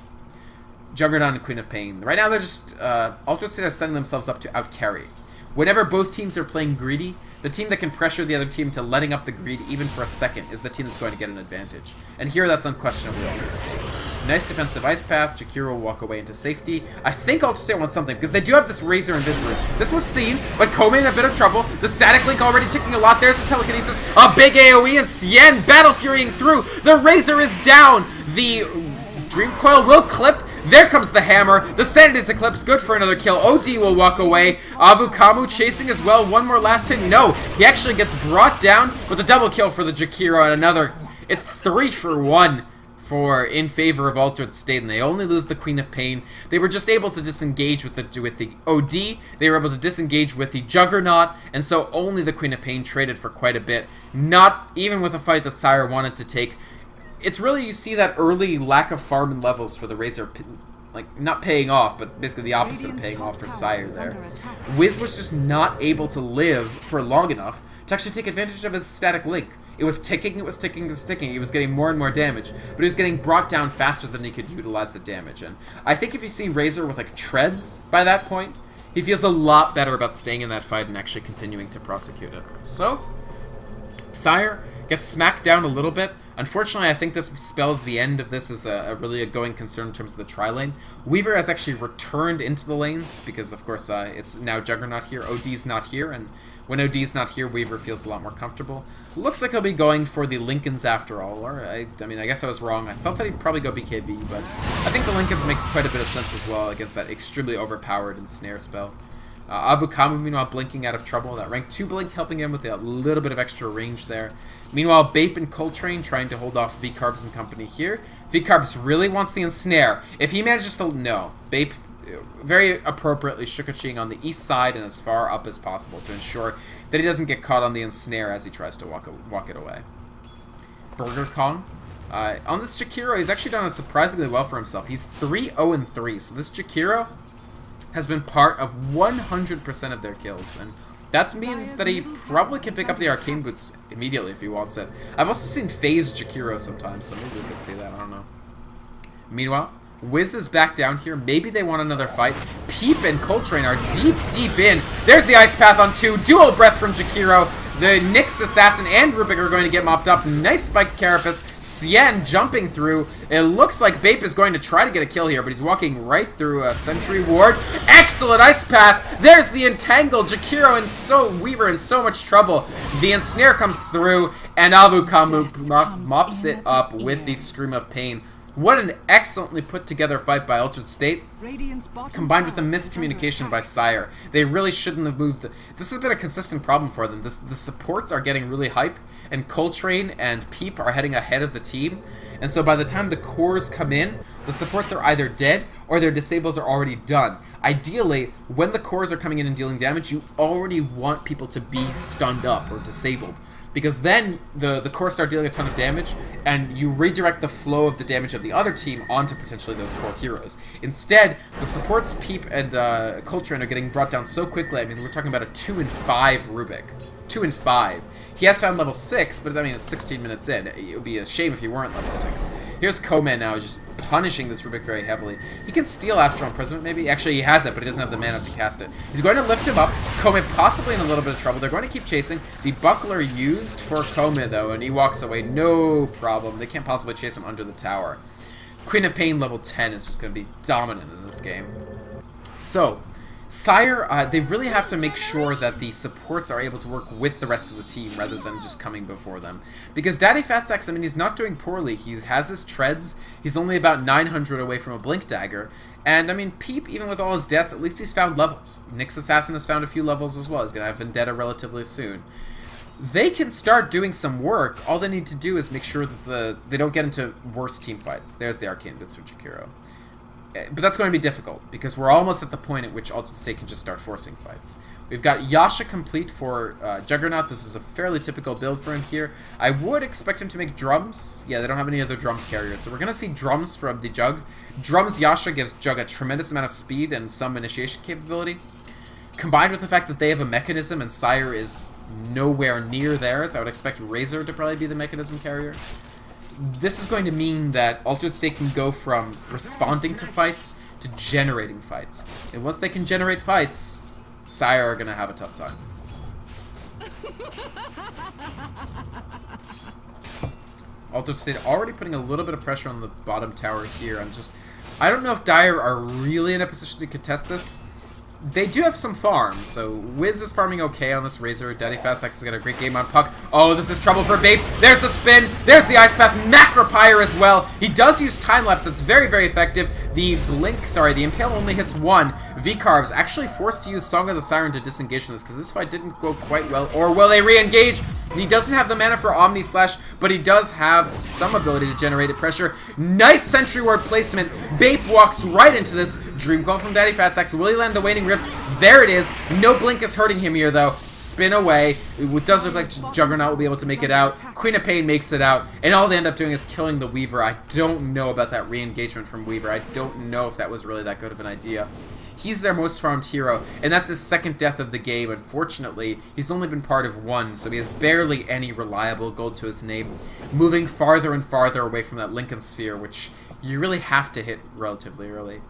S1: Juggernaut and Queen of Pain. Right now, they're just uh, Altered State are setting themselves up to outcarry. Whenever both teams are playing greedy, the team that can pressure the other team to letting up the greed even for a second is the team that's going to get an advantage. And here, that's unquestionably Altered State. Nice defensive Ice Path. Jakiro will walk away into safety. I think State wants something, because they do have this Razor and. This was seen, but Kome in a bit of trouble. The Static Link already ticking a lot. There's the Telekinesis. A big AoE, and Cien Battle Furying through. The Razor is down. The Dream Coil will clip. There comes the hammer. The Sanity's Eclipse, good for another kill. OD will walk away. Avukamu chasing as well. One more last hit. No, he actually gets brought down with a double kill for the Jakiro and another. It's three for one for in favor of Altered State, and they only lose the Queen of Pain. They were just able to disengage with the with the OD. They were able to disengage with the Juggernaut, and so only the Queen of Pain traded for quite a bit. Not even with a fight that Sire wanted to take it's really you see that early lack of farm and levels for the Razor, like not paying off, but basically the opposite of paying off for Sire there. Wiz was just not able to live for long enough to actually take advantage of his static link. It was ticking, it was ticking, it was ticking. He was getting more and more damage, but he was getting brought down faster than he could utilize the damage. And I think if you see Razor with like treads by that point, he feels a lot better about staying in that fight and actually continuing to prosecute it. So, Sire gets smacked down a little bit, Unfortunately, I think this spells the end of this as a, a, really a going concern in terms of the tri-lane. Weaver has actually returned into the lanes because, of course, uh, it's now Juggernaut here. OD's not here, and when OD's not here, Weaver feels a lot more comfortable. Looks like he'll be going for the Linken's after all, or I, I mean, I guess I was wrong. I thought that he'd probably go BKB, but I think the Linken's makes quite a bit of sense as well against that extremely overpowered Ensnare spell. Uh, meanwhile, blinking out of trouble. That rank 2 blink helping him with a little bit of extra range there. Meanwhile, Bape and Coltrane trying to hold off V-Carbs and company here. V-Carbs really wants the ensnare. If he manages to... No. Bape uh, very appropriately Shukaching on the east side and as far up as possible to ensure that he doesn't get caught on the ensnare as he tries to walk, walk it away. Burger Kong. Uh, on this Jakiro, he's actually done a surprisingly well for himself. He's 3-0-3, so this Jakiro has been part of 100% of their kills, and that means that he probably can pick up the Arcane Boots immediately if he wants it. I've also seen Phase Jakiro sometimes, so maybe we could see that, I don't know. Meanwhile, Wiz is back down here. Maybe they want another fight. Peep and Coltrane are deep, deep in. There's the Ice Path on two. Dual Breath from Jakiro. The Nyx Assassin and Rubik are going to get mopped up. Nice spike Carapace. Cien jumping through. It looks like Bape is going to try to get a kill here, but he's walking right through a Sentry Ward. Excellent Ice Path. There's the Entangle. Jakiro and so Weaver in so much trouble. The Ensnare comes through, and Avukamu mops it up with the Scream of Pain. What an excellently put together fight by Altered State, combined with a miscommunication by Sire. They really shouldn't have moved. The, this has been a consistent problem for them. This, the supports are getting really hype, and Coltrane and Peep are heading ahead of the team. And so by the time the cores come in, the supports are either dead or their disables are already done. Ideally, when the cores are coming in and dealing damage, you already want people to be stunned up or disabled because then the the core start dealing a ton of damage, and you redirect the flow of the damage of the other team onto potentially those core heroes. Instead, the supports Peep and uh, Coltrane are getting brought down so quickly. I mean, we're talking about a two and five Rubik, two and five. He has found level 6, but I mean, it's 16 minutes in. It would be a shame if he weren't level 6. Here's Koman now, just punishing this Rubik very heavily. He can steal Astral Imprisonment, maybe. Actually, he has it, but he doesn't have the mana to cast it. He's going to lift him up. Koman possibly in a little bit of trouble. They're going to keep chasing. The Buckler used for Koman, though, and he walks away. No problem. They can't possibly chase him under the tower. Queen of Pain level 10 is just going to be dominant in this game. So, Sire, uh, they really have to make sure that the supports are able to work with the rest of the team rather than just coming before them. Because Daddy Fatsax, I mean, he's not doing poorly. He has his treads. He's only about 900 away from a Blink Dagger. And, I mean, Peep, even with all his deaths, at least he's found levels. Nyx Assassin has found a few levels as well. He's going to have Vendetta relatively soon. They can start doing some work. All they need to do is make sure that the they don't get into worse team fights. There's the Arcane Boots for Jakiro but that's going to be difficult because we're almost at the point at which Altered State can just start forcing fights. We've got Yasha complete for uh, Juggernaut. This is a fairly typical build for him here. I would expect him to make drums. Yeah, they don't have any other drums carriers, so we're going to see drums from the Jug. Drums Yasha gives Jug a tremendous amount of speed and some initiation capability. Combined with the fact that they have a mechanism and Sire is nowhere near theirs, I would expect Razor to probably be the mechanism carrier this is going to mean that Altered State can go from responding to fights to generating fights. And once they can generate fights, Sire are going to have a tough time. Altered State already putting a little bit of pressure on the bottom tower here. I'm just... I don't know if Dire are really in a position to contest this they do have some farms, so Wiz is farming okay on this Razor. Daddy Fatsax has got a great game on Puck. Oh, this is trouble for Bape. There's the spin. There's the Ice Path. Macropyre as well. He does use Time Lapse. That's very, very effective. The Blink, sorry, the Impale only hits one. V-Carb's actually forced to use Song of the Siren to disengage from this because this fight didn't go quite well. Or will they re-engage? He doesn't have the mana for Omni Slash, but he does have some ability to generate pressure. Nice Sentry Ward placement. Bape walks right into this. Dream Coil from Daddy Fatsax. Will he land the Waning Rift? There it is. No Blink is hurting him here, though. Spin away. It does look like Juggernaut will be able to make it out. Queen of Pain makes it out. And all they end up doing is killing the Weaver. I don't know about that re-engagement from Weaver. I don't know if that was really that good of an idea. He's their most farmed hero, and that's his second death of the game. Unfortunately, he's only been part of one, so he has barely any reliable gold to his name, moving farther and farther away from that Linken's Sphere, which you really have to hit relatively early.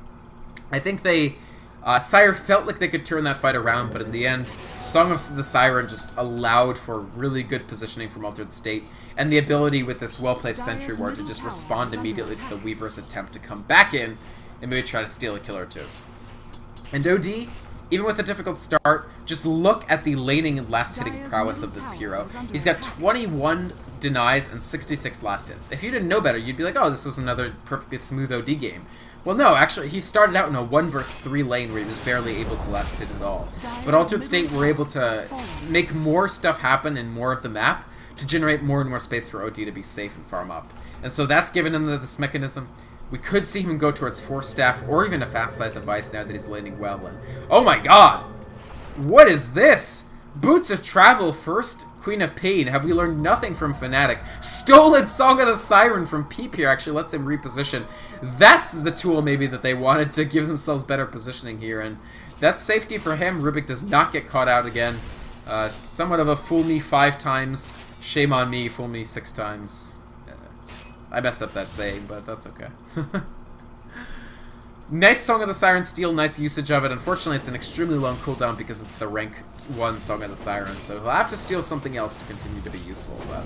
S1: I think they... Uh, Sire felt like they could turn that fight around, but in the end, Song of the Siren just allowed for really good positioning from Altered State, and the ability with this well-placed Sentry Ward to just respond immediately to the Weaver's attempt to come back in and maybe try to steal a kill or two. And OD, even with a difficult start, just look at the laning and last hitting prowess of this hero. He's got 21 denies and 66 last hits. If you didn't know better, you'd be like, oh, this was another perfectly smooth OD game. Well, no, actually, he started out in a 1 versus 3 lane where he was barely able to last hit at all. But Altered State were able to make more stuff happen in more of the map to generate more and more space for OD to be safe and farm up. And so that's given him this mechanism. We could see him go towards Force Staff or even a Fast Scythe device now that he's landing well. And oh my god! What is this? Boots of Travel first Queen of Pain. Have we learned nothing from Fnatic? Stolen Song of the Siren from Peep here actually lets him reposition. That's the tool maybe that they wanted to give themselves better positioning here. And that's safety for him. Rubik does not get caught out again. Uh, somewhat of a fool me five times. Shame on me, fool me six times. I messed up that saying, but that's okay. nice Song of the Siren Steal, nice usage of it. Unfortunately, it's an extremely long cooldown because it's the rank 1 Song of the Siren, so he'll have to steal something else to continue to be useful. But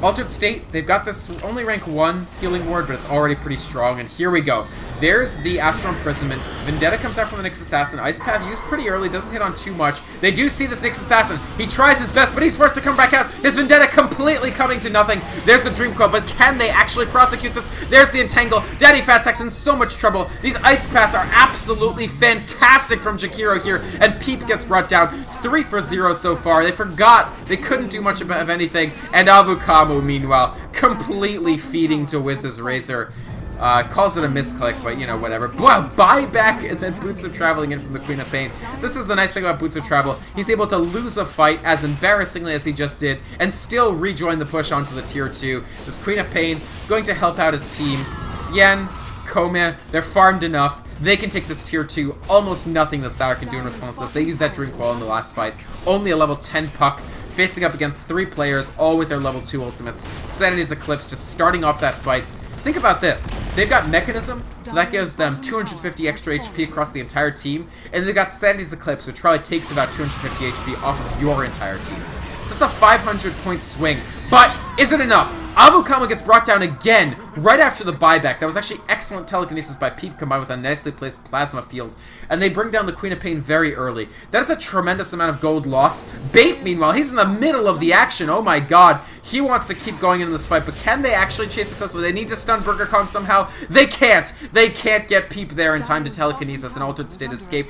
S1: Altered State, they've got this only rank 1 healing ward, but it's already pretty strong, and here we go. There's the Astral Imprisonment. Vendetta comes out from the Nyx Assassin. Ice Path used pretty early, doesn't hit on too much. They do see this Nyx Assassin. He tries his best, but he's forced to come back out. His Vendetta completely coming to nothing. There's the Dream Coil, but can they actually prosecute this? There's the Entangle. Daddy Fatsax in so much trouble. These Ice Paths are absolutely fantastic from Jakiro here, and Peep gets brought down. Three for zero so far. They forgot they couldn't do much of anything, and Avukamu, meanwhile, completely feeding to Wiz's Razor. Uh, calls it a misclick, but you know, whatever. Wow, buyback and then Boots of Traveling in from the Queen of Pain. This is the nice thing about Boots of Travel. He's able to lose a fight as embarrassingly as he just did and still rejoin the push onto the tier 2. This Queen of Pain going to help out his team. Sien, Kome, they're farmed enough. They can take this tier 2. Almost nothing that Sire can do in response to this. They used that Dream Coil in the last fight. Only a level 10 puck facing up against three players, all with their level 2 ultimates. Sanity's Eclipse just starting off that fight. Think about this. They've got Mechanism, so that gives them 250 extra HP across the entire team, and they've got Sanity's Eclipse, which probably takes about 250 HP off of your entire team. That's a 500 point swing. But is it enough? Avukamu gets brought down again right after the buyback. That was actually excellent telekinesis by Peep combined with a nicely placed plasma field. And they bring down the Queen of Pain very early. That is a tremendous amount of gold lost. Bape, meanwhile, he's in the middle of the action. Oh my god. He wants to keep going into this fight, but can they actually chase successfully? They need to stun Burger Kong somehow. They can't. They can't get Peep there in time to telekinesis and altered state escape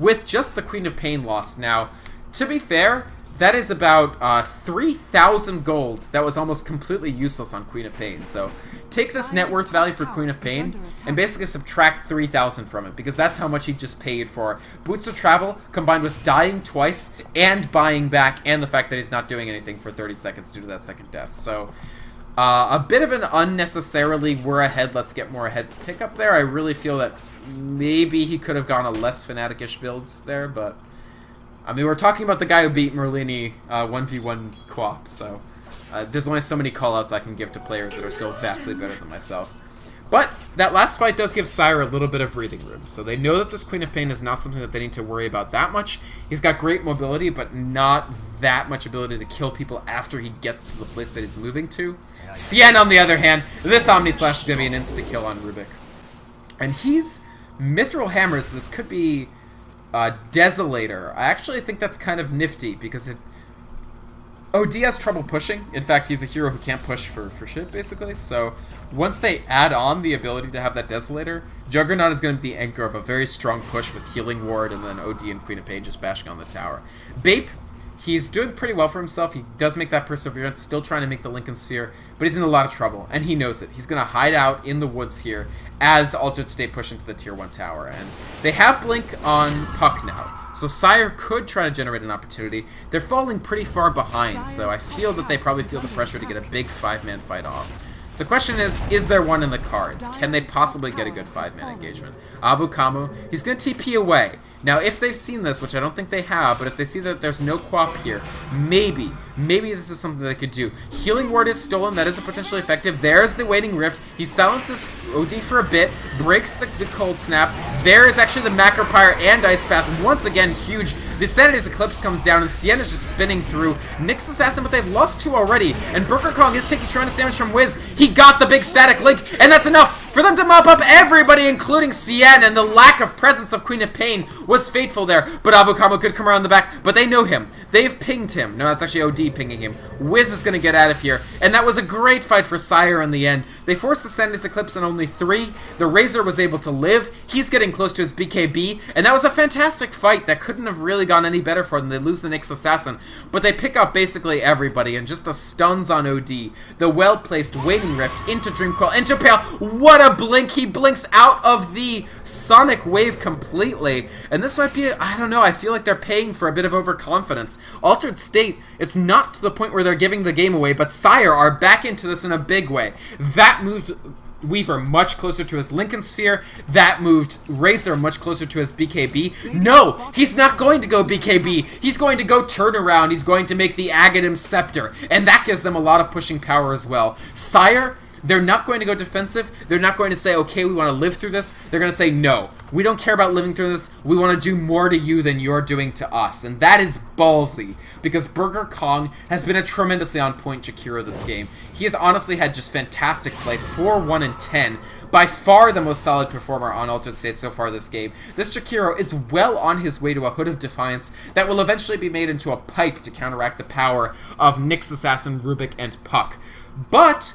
S1: with just the Queen of Pain lost. Now, to be fair, that is about uh, 3,000 gold that was almost completely useless on Queen of Pain. So take this net worth value for Queen of Pain and basically subtract 3,000 from it because that's how much he just paid for Boots of Travel combined with dying twice and buying back and the fact that he's not doing anything for 30 seconds due to that second death. So uh, a bit of an unnecessarily we're ahead, let's get more ahead pick up there. I really feel that maybe he could have gone a less fanaticish build there, but... I mean, we're talking about the guy who beat Merlini uh, 1v1 co-op, so uh, there's only so many callouts I can give to players that are still vastly better than myself. But that last fight does give Sire a little bit of breathing room, so they know that this Queen of Pain is not something that they need to worry about that much. He's got great mobility, but not that much ability to kill people after he gets to the place that he's moving to. Cien, on the other hand, this Omni Slash is going to be an insta-kill on Rubik. And he's Mithril Hammers, this could be uh, Desolator. I actually think that's kind of nifty because it... OD has trouble pushing. In fact, he's a hero who can't push for, for shit, basically. So once they add on the ability to have that Desolator, Juggernaut is going to be the anchor of a very strong push with Healing Ward and then OD and Queen of Pain just bashing on the tower. Bape He's doing pretty well for himself. He does make that perseverance, still trying to make the Linken's Sphere, but he's in a lot of trouble, and he knows it. He's going to hide out in the woods here as Altered State push into the Tier 1 tower. And they have Blink on Puck now, so Sire could try to generate an opportunity. They're falling pretty far behind, so I feel that they probably feel the pressure to get a big five-man fight off. The question is, is there one in the cards? Can they possibly get a good five-man engagement? Avukamu, he's going to TP away. Now, if they've seen this, which I don't think they have, but if they see that there's no quap here, maybe, maybe this is something they could do. Healing Ward is stolen. That is a potentially effective. There's the Waning Rift. He silences OD for a bit, breaks the, the Cold Snap. There is actually the Macropyre and Ice Path. Once again, huge. The Sanity's Eclipse comes down, and Cien is just spinning through. Nyx Assassin, but they've lost two already. And Burger Kong is taking tremendous damage from Wiz. He got the big static link, and that's enough for them to mop up everybody, including Cien, and the lack of presence of Queen of Pain was fateful there. But Avukamu could come around the back, but they know him. They've pinged him. No, that's actually OD pinging him. Wiz is going to get out of here, and that was a great fight for Sire in the end. They forced the Sanity's Eclipse on only three. The Razor was able to live. He's getting close to his BKB, and that was a fantastic fight that couldn't have really gone any better for them. They lose the Nyx Assassin, but they pick up basically everybody, and just the stuns on OD, the well-placed Waning Rift into Dreamcoil, into Pale. What a blink! He blinks out of the Sonic Wave completely. And this might be, I don't know, I feel like they're paying for a bit of overconfidence. Altered State, it's to the point where they're giving the game away, but Sire are back into this in a big way. That moved Weaver much closer to his Linken's Sphere. That moved Razor much closer to his BKB. No, he's not going to go BKB. He's going to go turnaround. He's going to make the Aghanim Scepter. And that gives them a lot of pushing power as well. Sire they're not going to go defensive. They're not going to say, okay, we want to live through this. They're going to say, no, we don't care about living through this. We want to do more to you than you're doing to us. And that is ballsy because Burger Kong has been a tremendously on point Jakiro this game. He has honestly had just fantastic play, 4, 1, and 10. By far the most solid performer on Altered State so far this game. This Jakiro is well on his way to a Hood of Defiance that will eventually be made into a pipe to counteract the power of Nyx Assassin, Rubik, and Puck. But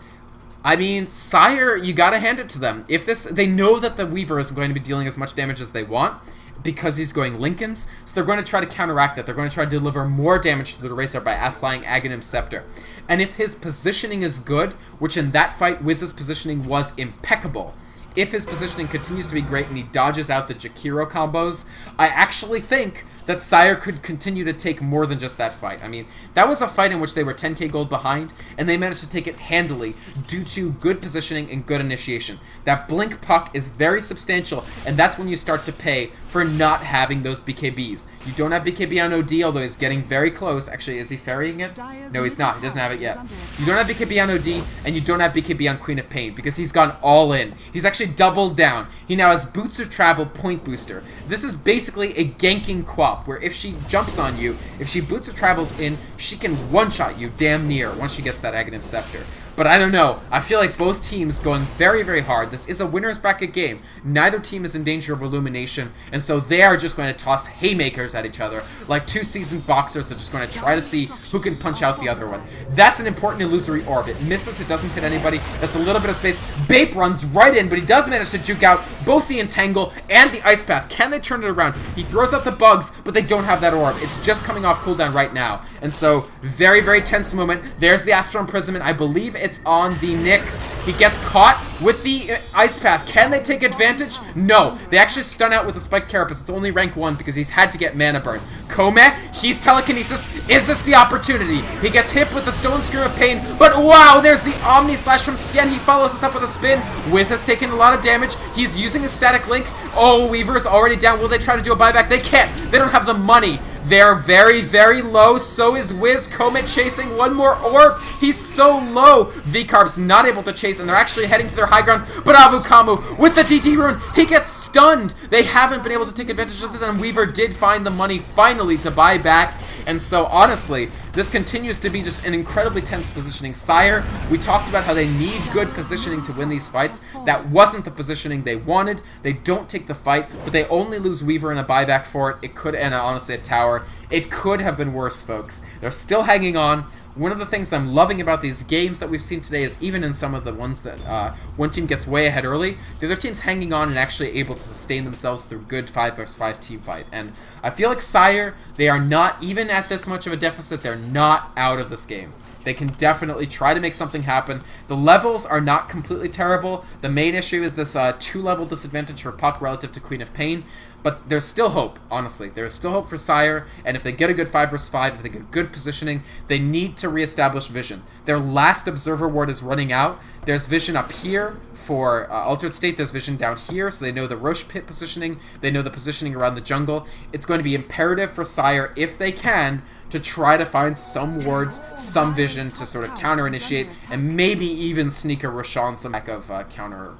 S1: I mean, Sire, you gotta hand it to them. If this, they know that the Weaver isn't going to be dealing as much damage as they want because he's going Linken's, so they're going to try to counteract that. They're going to try to deliver more damage to the Racer by applying Aghanim Scepter. And if his positioning is good, which in that fight, Wiz's positioning was impeccable, if his positioning continues to be great and he dodges out the Jakiro combos, I actually think that Sire could continue to take more than just that fight. I mean, that was a fight in which they were 10k gold behind, and they managed to take it handily due to good positioning and good initiation. That blink puck is very substantial, and that's when you start to pay for not having those BKBs. You don't have BKB on OD, although he's getting very close. Actually, is he ferrying it? No, he's not. He doesn't have it yet. You don't have BKB on OD, and you don't have BKB on Queen of Pain, because he's gone all in. He's actually doubled down. He now has Boots of Travel Point Booster. This is basically a ganking quap, where if she jumps on you, if she Boots or Travels in, she can one-shot you damn near once she gets that Aghanim Scepter. But I don't know. I feel like both teams going very, very hard. This is a winner's bracket game. Neither team is in danger of elimination, and so they are just going to toss haymakers at each other, like two seasoned boxers that are just going to try to see who can punch out the other one. That's an important illusory orb. It misses, it doesn't hit anybody. That's a little bit of space. Bape runs right in, but he does manage to juke out both the Entangle and the Ice Path. Can they turn it around? He throws out the bugs, but they don't have that orb. It's just coming off cooldown right now. And so, very, very tense moment. There's the Astral Imprisonment. I believe it's on the Nyx. He gets caught with the uh, Ice Path. Can they take advantage? No. They actually stun out with the Spike Carapace. It's only rank 1 because he's had to get Mana Burn. Kome, he's telekinesis. Is this the opportunity? He gets hit with the Stone Screw of Pain, but wow, there's the Omni Slash from Xian. He follows this up with a spin. Wiz has taken a lot of damage. He's using a Static Link. Oh, Weaver's already down. Will they try to do a buyback? They can't. They don't have the money. They're very, very low. So is Wiz. Comet chasing one more orb. He's so low. V-Carb's not able to chase, and they're actually heading to their high ground. But Avukamu, with the DT rune, he gets stunned. They haven't been able to take advantage of this, and Weaver did find the money finally to buy back. And so, honestly, this continues to be just an incredibly tense positioning. Sire, we talked about how they need good positioning to win these fights. That wasn't the positioning they wanted. They don't take the fight, but they only lose Weaver in a buyback for it. It could, and honestly, a tower. It could have been worse, folks. They're still hanging on. One of the things I'm loving about these games that we've seen today is even in some of the ones that uh, one team gets way ahead early, the other team's hanging on and actually able to sustain themselves through good 5 vs 5 team fight. And I feel like Sire, they are not even at this much of a deficit, they're not out of this game. They can definitely try to make something happen. The levels are not completely terrible. The main issue is this uh, two-level disadvantage for Puck relative to Queen of Pain. But there's still hope, honestly. There's still hope for Sire, and if they get a good 5 versus 5, if they get good positioning, they need to reestablish Vision. Their last Observer Ward is running out. There's Vision up here for uh, Altered State. There's Vision down here, so they know the Rosh Pit positioning. They know the positioning around the jungle. It's going to be imperative for Sire, if they can, to try to find some wards, some vision to sort of counter-initiate, and maybe even sneak a Roshan some lack of uh, counter,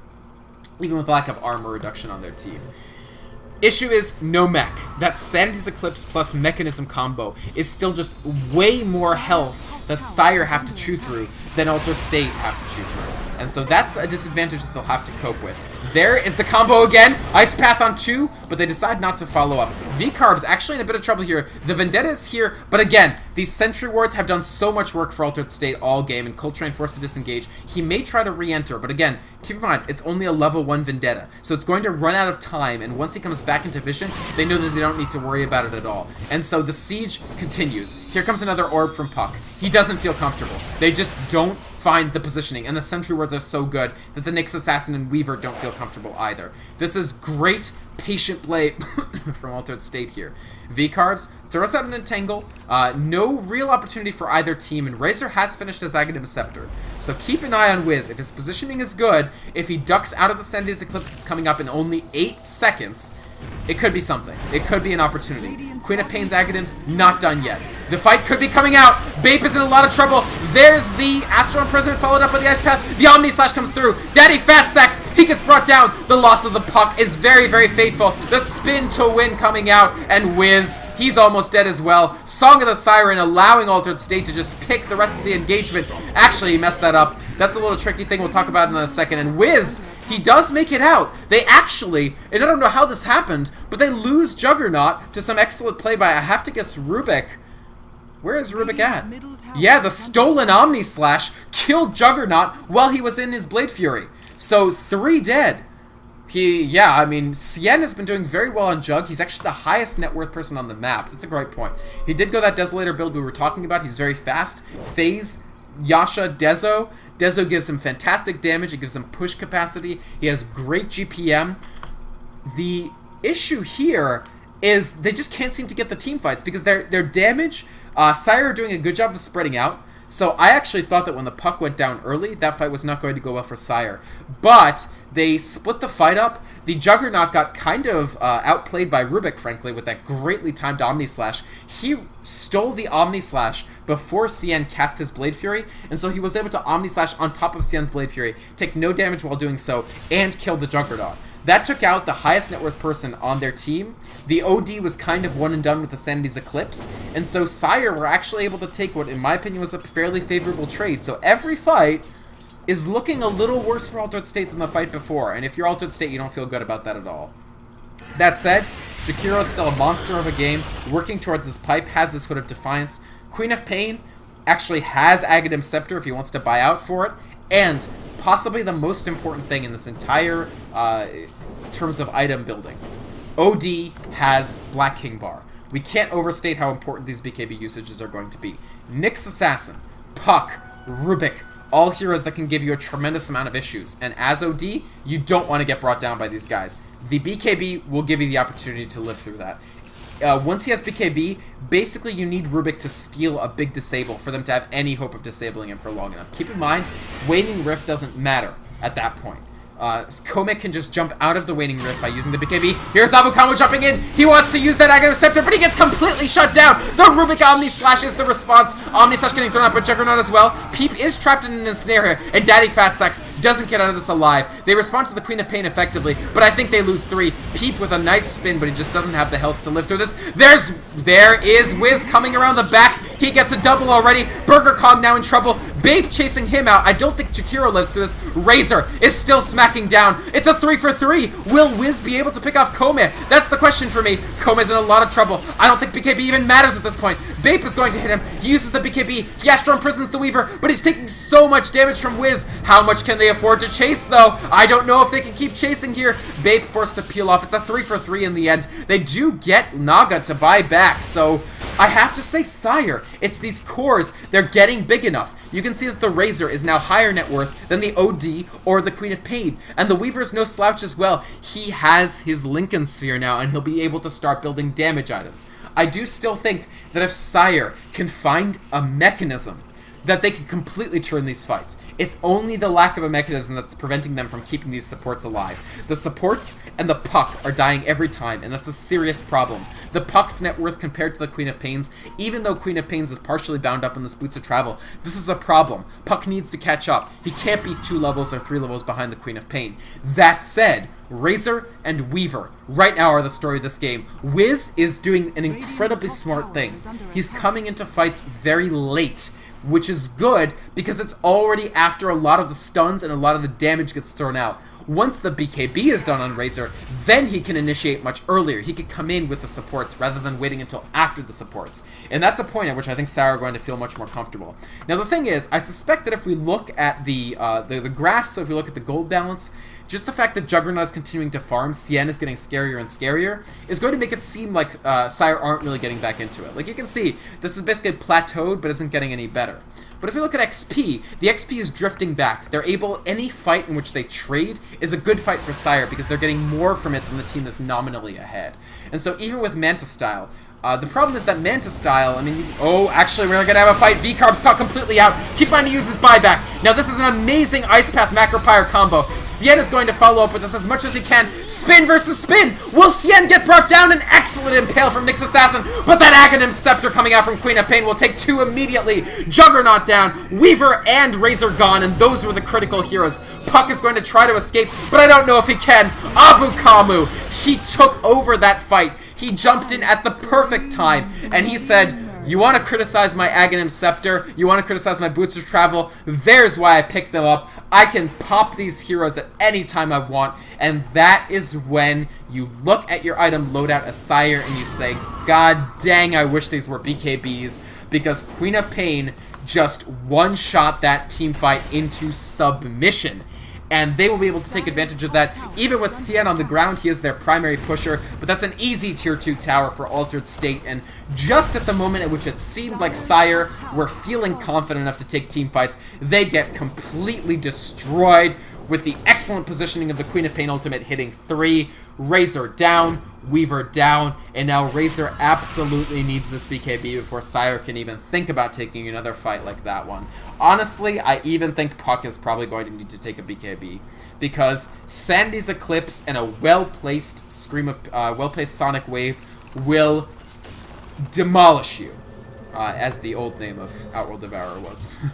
S1: even with lack of armor reduction on their team. Issue is no mech. That Sanity's Eclipse plus Mechanism combo is still just way more health that Sire have to chew through than Altered State have to chew through. And so that's a disadvantage that they'll have to cope with. There is the combo again. Ice Path on two, but they decide not to follow up. V-Carb's actually in a bit of trouble here. The Vendetta is here, but again, these Sentry Wards have done so much work for Altered State all game, and Coltrane forced to disengage. He may try to re-enter, but again, keep in mind, it's only a level 1 Vendetta, so it's going to run out of time, and once he comes back into vision, they know that they don't need to worry about it at all. And so the siege continues. Here comes another orb from Puck. He doesn't feel comfortable. They just don't find the positioning, and the Sentry words are so good that the Nyx Assassin and Weaver don't feel comfortable either. This is great patient play from Altered State here. V-Carbs throws out an Entangle. Uh, no real opportunity for either team, and Razor has finished his Aghanim Scepter. So keep an eye on Wiz. If his positioning is good, if he ducks out of the Sanity's Eclipse that's coming up in only 8 seconds, it could be something. It could be an opportunity. Queen of Pain's Aghanims, not done yet. The fight could be coming out. Bape is in a lot of trouble. There's the Astral Imprisonment followed up by the Ice Path. The Omni Slash comes through. Daddy Fatsax, he gets brought down. The loss of the puck is very, very fateful. The spin to win coming out, and Wiz, he's almost dead as well. Song of the Siren allowing Altered State to just pick the rest of the engagement. Actually, he messed that up. That's a little tricky thing we'll talk about in a second. And Wiz, he does make it out. They actually, and I don't know how this happened, but they lose Juggernaut to some excellent play by, I have to guess, Rubik. Where is Rubik at? Yeah, the stolen Omni Slash killed Juggernaut while he was in his Blade Fury. So, three dead. He, yeah, I mean, Xian has been doing very well on Jug. He's actually the highest net worth person on the map. That's a great point. He did go that Desolator build we were talking about. He's very fast. Phase, Yasha, Dezo. Dezo gives him fantastic damage. It gives him push capacity. He has great GPM. The issue here is they just can't seem to get the team fights because their their damage. Uh, Sire are doing a good job of spreading out. So I actually thought that when the puck went down early, that fight was not going to go well for Sire. But they split the fight up. The Juggernaut got kind of uh, outplayed by Rubik, frankly, with that greatly timed Omni Slash. He stole the Omni Slash before Xian cast his Blade Fury, and so he was able to Omni Slash on top of Xian's Blade Fury, take no damage while doing so, and kill the Juggernaut. That took out the highest net worth person on their team. The OD was kind of one and done with the Sanity's Eclipse, and so Sire were actually able to take what, in my opinion, was a fairly favorable trade. So every fight, is looking a little worse for Altered State than the fight before, and if you're Altered State, you don't feel good about that at all. That said, is still a monster of a game, working towards his pipe, has his Hood of Defiance. Queen of Pain actually has Aghanim Scepter if he wants to buy out for it, and possibly the most important thing in this entire uh, terms of item building. OD has Black King Bar. We can't overstate how important these BKB usages are going to be. Nyx Assassin, Puck, Rubik, all heroes that can give you a tremendous amount of issues. And as OD, you don't want to get brought down by these guys. The BKB will give you the opportunity to live through that. Uh, once he has BKB, basically you need Rubik to steal a big disable for them to have any hope of disabling him for long enough. Keep in mind, Waning Rift doesn't matter at that point. Uh, Kome can just jump out of the Waning Rift by using the BKB. Here's Avukamu jumping in. He wants to use that Aghanim Scepter, but he gets completely shut down. The Rubik Omni Slash is the response. Omni Slash getting thrown out by Juggernaut as well. Peep is trapped in an ensnare here, and Daddy Fatsax doesn't get out of this alive. They respond to the Queen of Pain effectively, but I think they lose three. Peep with a nice spin, but he just doesn't have the health to live through this. There's, there is Wiz coming around the back. He gets a double already. Burger Kong now in trouble. Bape chasing him out. I don't think Jakiro lives through this. Razor is still smacking down. It's a three for three. Will Wiz be able to pick off Kome? That's the question for me. Kome's in a lot of trouble. I don't think BKB even matters at this point. Bape is going to hit him. He uses the BKB. He Astro imprisons the Weaver, but he's taking so much damage from Wiz. How much can they afford to chase, though? I don't know if they can keep chasing here. Bape forced to peel off. It's a three for three in the end. They do get Naga to buy back, so I have to say Sire. It's these cores. They're getting big enough. You can see that the Razor is now higher net worth than the OD or the Queen of Pain. And the Weaver is no slouch as well. He has his Linken's Sphere now, and he'll be able to start building damage items. I do still think that if Sire can find a mechanism that they can completely turn these fights. It's only the lack of a mechanism that's preventing them from keeping these supports alive. The supports and the puck are dying every time, and that's a serious problem. The puck's net worth compared to the Queen of Pains, even though Queen of Pains is partially bound up in the Boots of Travel, this is a problem. Puck needs to catch up. He can't be two levels or three levels behind the Queen of Pain. That said, Razor and Weaver right now are the story of this game. Wiz is doing an incredibly smart thing. He's coming into fights very late which is good because it's already after a lot of the stuns and a lot of the damage gets thrown out. Once the BKB is done on Razor, then he can initiate much earlier. He could come in with the supports rather than waiting until after the supports. And that's a point at which I think Sire are going to feel much more comfortable. Now the thing is, I suspect that if we look at the, uh, the, the graphs, so if we look at the gold balance, just the fact that Juggernaut is continuing to farm, Cien is getting scarier and scarier, is going to make it seem like uh, Sire aren't really getting back into it. Like you can see, this is basically plateaued, but isn't getting any better. But if you look at XP, the XP is drifting back. They're able, any fight in which they trade is a good fight for Sire because they're getting more from it than the team that's nominally ahead. And so even with Manta Style, uh, the problem is that Manta Style, I mean, oh, actually, we're to have a fight. V-Carb's caught completely out. Keep on to use this buyback. Now, this is an amazing Ice Path Macropyre combo. Cien is going to follow up with this as much as he can. Spin versus spin. Will Sien get brought down? An excellent impale from Nyx Assassin, but that Aghanim Scepter coming out from Queen of Pain will take two immediately. Juggernaut down, Weaver and Razor gone, and those were the critical heroes. Puck is going to try to escape, but I don't know if he can. Avukamu, he took over that fight. He jumped in at the perfect time, and he said, you want to criticize my Aghanim Scepter? You want to criticize my Boots of Travel? There's why I picked them up. I can pop these heroes at any time I want, and that is when you look at your item loadout as Sire and you say, God dang, I wish these were BKBs, because Queen of Pain just one-shot that team fight into submission and they will be able to take advantage of that. Even with Cien on the ground, he is their primary pusher, but that's an easy tier 2 tower for Altered State, and just at the moment at which it seemed like Sire were feeling confident enough to take team fights, they get completely destroyed with the excellent positioning of the Queen of Pain Ultimate hitting 3, Razor down, Weaver down, and now Razor absolutely needs this BKB before Sire can even think about taking another fight like that one. Honestly, I even think Puck is probably going to need to take a BKB because Sanity's Eclipse and a well-placed Scream of uh, well-placed Sonic Wave will demolish you, uh, as the old name of Outworld Devourer was.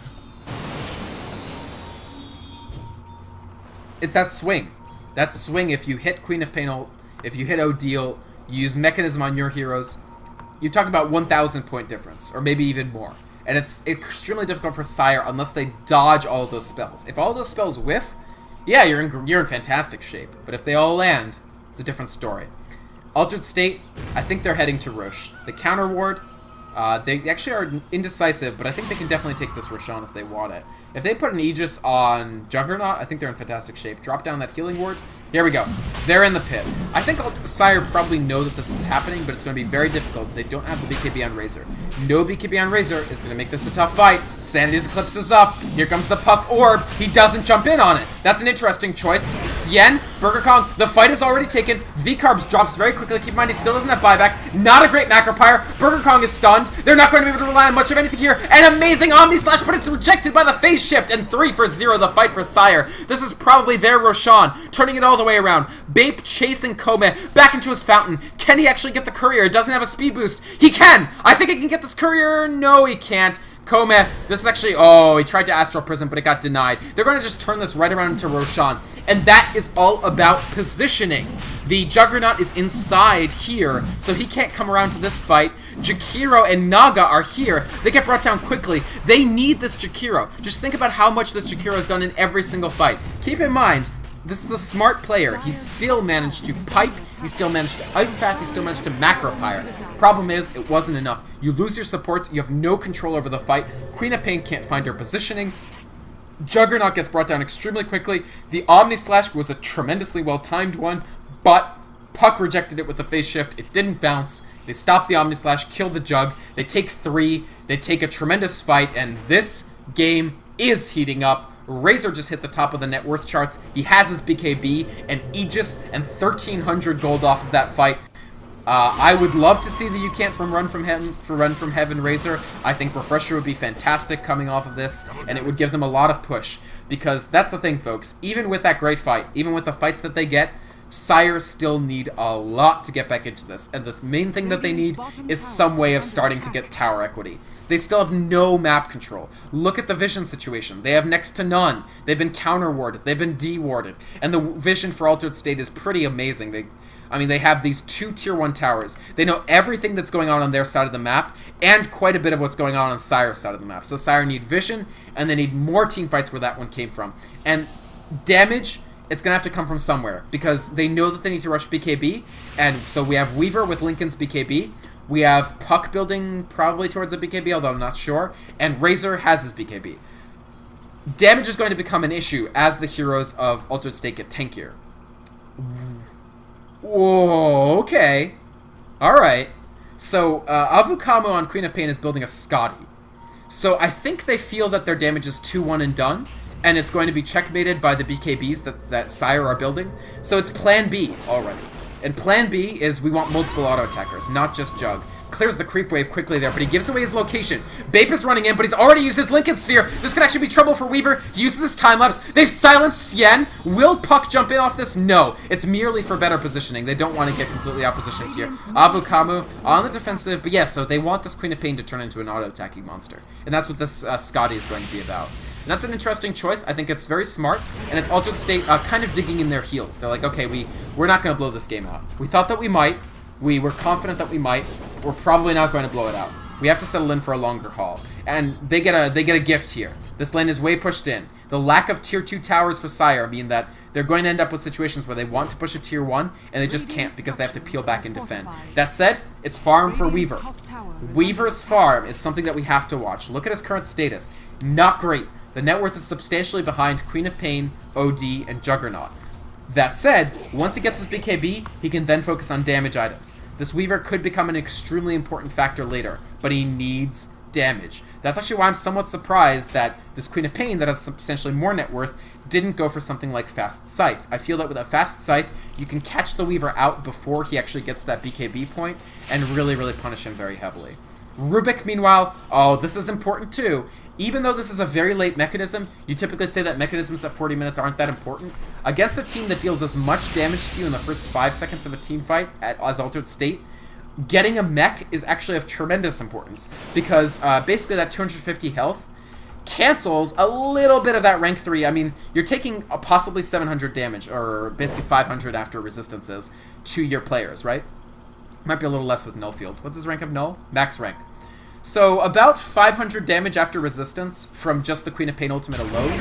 S1: it's that swing. That swing, if you hit Queen of Pain if you hit Odile, you use Mechanism on your heroes, you talk about 1,000 point difference, or maybe even more. And it's extremely difficult for Sire unless they dodge all those spells. If all those spells whiff, yeah, you're in, you're in fantastic shape. But if they all land, it's a different story. Altered State, I think they're heading to Rosh. The counter ward, uh, they actually are indecisive, but I think they can definitely take this Roshan if they want it. If they put an Aegis on Juggernaut, I think they're in fantastic shape. Drop down that healing ward. Here we go. They're in the pit. I think Sire probably know that this is happening, but it's going to be very difficult. They don't have the BKB on Razor. No BKB on Razor is going to make this a tough fight. Sanity's Eclipse is up. Here comes the Puck Orb. He doesn't jump in on it. That's an interesting choice. Sien, Burger Kong, the fight is already taken. V-Carbs drops very quickly. Keep in mind, he still doesn't have buyback. Not a great Macropyre. Burger Kong is stunned. They're not going to be able to rely on much of anything here. An amazing Omni Slash, but it's rejected by the phase shift. And 3 for 0, the fight for Sire. This is probably their Roshan, turning it all the way around. Bape chasing Kome back into his fountain. Can he actually get the courier? It doesn't have a speed boost. He can! I think he can get this courier. No, he can't. Kome, this is actually, oh, he tried to Astral Prison, but it got denied. They're going to just turn this right around into Roshan. And that is all about positioning. The Juggernaut is inside here, so he can't come around to this fight. Jakiro and Naga are here. They get brought down quickly. They need this Jakiro. Just think about how much this Jakiro has done in every single fight. Keep in mind, this is a smart player. He still managed to pipe, he still managed to ice path, he still managed to macro pyre. Problem is, it wasn't enough. You lose your supports, you have no control over the fight. Queen of Pain can't find her positioning. Juggernaut gets brought down extremely quickly. The Omni Slash was a tremendously well-timed one, but Puck rejected it with the phase shift. It didn't bounce. They stop the Omni Slash, kill the Jug. They take three. They take a tremendous fight, and this game is heating up. Razor just hit the top of the net worth charts. He has his BKB and Aegis and 1,300 gold off of that fight. Uh, I would love to see the You Can't from Run from Heaven for Run from Heaven Razor. I think Refresher would be fantastic coming off of this, and it would give them a lot of push. Because that's the thing, folks. Even with that great fight, even with the fights that they get, Sires still need a lot to get back into this, and the main thing that they need is some way of starting to get tower equity. They still have no map control. Look at the vision situation. They have next to none. They've been counter-warded. They've been de-warded. And the vision for Altered State is pretty amazing. They, I mean, they have these two Tier 1 towers. They know everything that's going on on their side of the map, and quite a bit of what's going on on Sire's side of the map. So Sire need vision, and they need more team fights where that one came from. And damage it's going to have to come from somewhere because they know that they need to rush BKB. And so we have Weaver with Linken's BKB. We have Puck building probably towards a BKB, although I'm not sure. And Razor has his BKB. Damage is going to become an issue as the heroes of Altered State get tankier. Whoa, okay. Alright. So, uh, Avukamu on Queen of Pain is building a Skadi. So I think they feel that their damage is 2-1 and done, and it's going to be checkmated by the BKBs that, that Sire are building. So it's plan B already. And plan B is we want multiple auto attackers, not just Jug. Clears the creep wave quickly there, but he gives away his location. Bape is running in, but he's already used his Linken's Sphere. This could actually be trouble for Weaver. He uses his time lapse. They've silenced Xian. Will Puck jump in off this? No. It's merely for better positioning. They don't want to get completely out positioned here. Avukamu on the defensive, but yeah, so they want this Queen of Pain to turn into an auto-attacking monster. And that's what this uh, Skadi is going to be about. And that's an interesting choice. I think it's very smart, and it's Altered State uh, kind of digging in their heels. They're like, okay, we, we're not going to blow this game out. We thought that we might. We were confident that we might. We're probably not going to blow it out. We have to settle in for a longer haul. And they get a they get a gift here. This lane is way pushed in. The lack of tier 2 towers for Sire mean that they're going to end up with situations where they want to push a tier 1 and they just can't because they have to peel back and defend. That said, it's farm for Weaver. Weaver's farm is something that we have to watch. Look at his current status. Not great. The net worth is substantially behind Queen of Pain, OD, and Juggernaut. That said, once he gets his BKB, he can then focus on damage items. This Weaver could become an extremely important factor later, but he needs damage. That's actually why I'm somewhat surprised that this Queen of Pain, that has substantially more net worth, didn't go for something like Fast Scythe. I feel that with a Fast Scythe, you can catch the Weaver out before he actually gets that BKB point and really, really punish him very heavily. Rubik, meanwhile, oh, this is important too. Even though this is a very late mechanism, you typically say that mechanisms at 40 minutes aren't that important. Against a team that deals as much damage to you in the first 5 seconds of a team fight at, as Altered State, getting a mech is actually of tremendous importance. Because uh, basically that 250 health cancels a little bit of that rank 3. I mean, you're taking possibly 700 damage, or basically 500 after resistances, to your players, right? Might be a little less with Nullfield. What's his rank of Null? Max rank. So about 500 damage after resistance from just the Queen of Pain ultimate alone.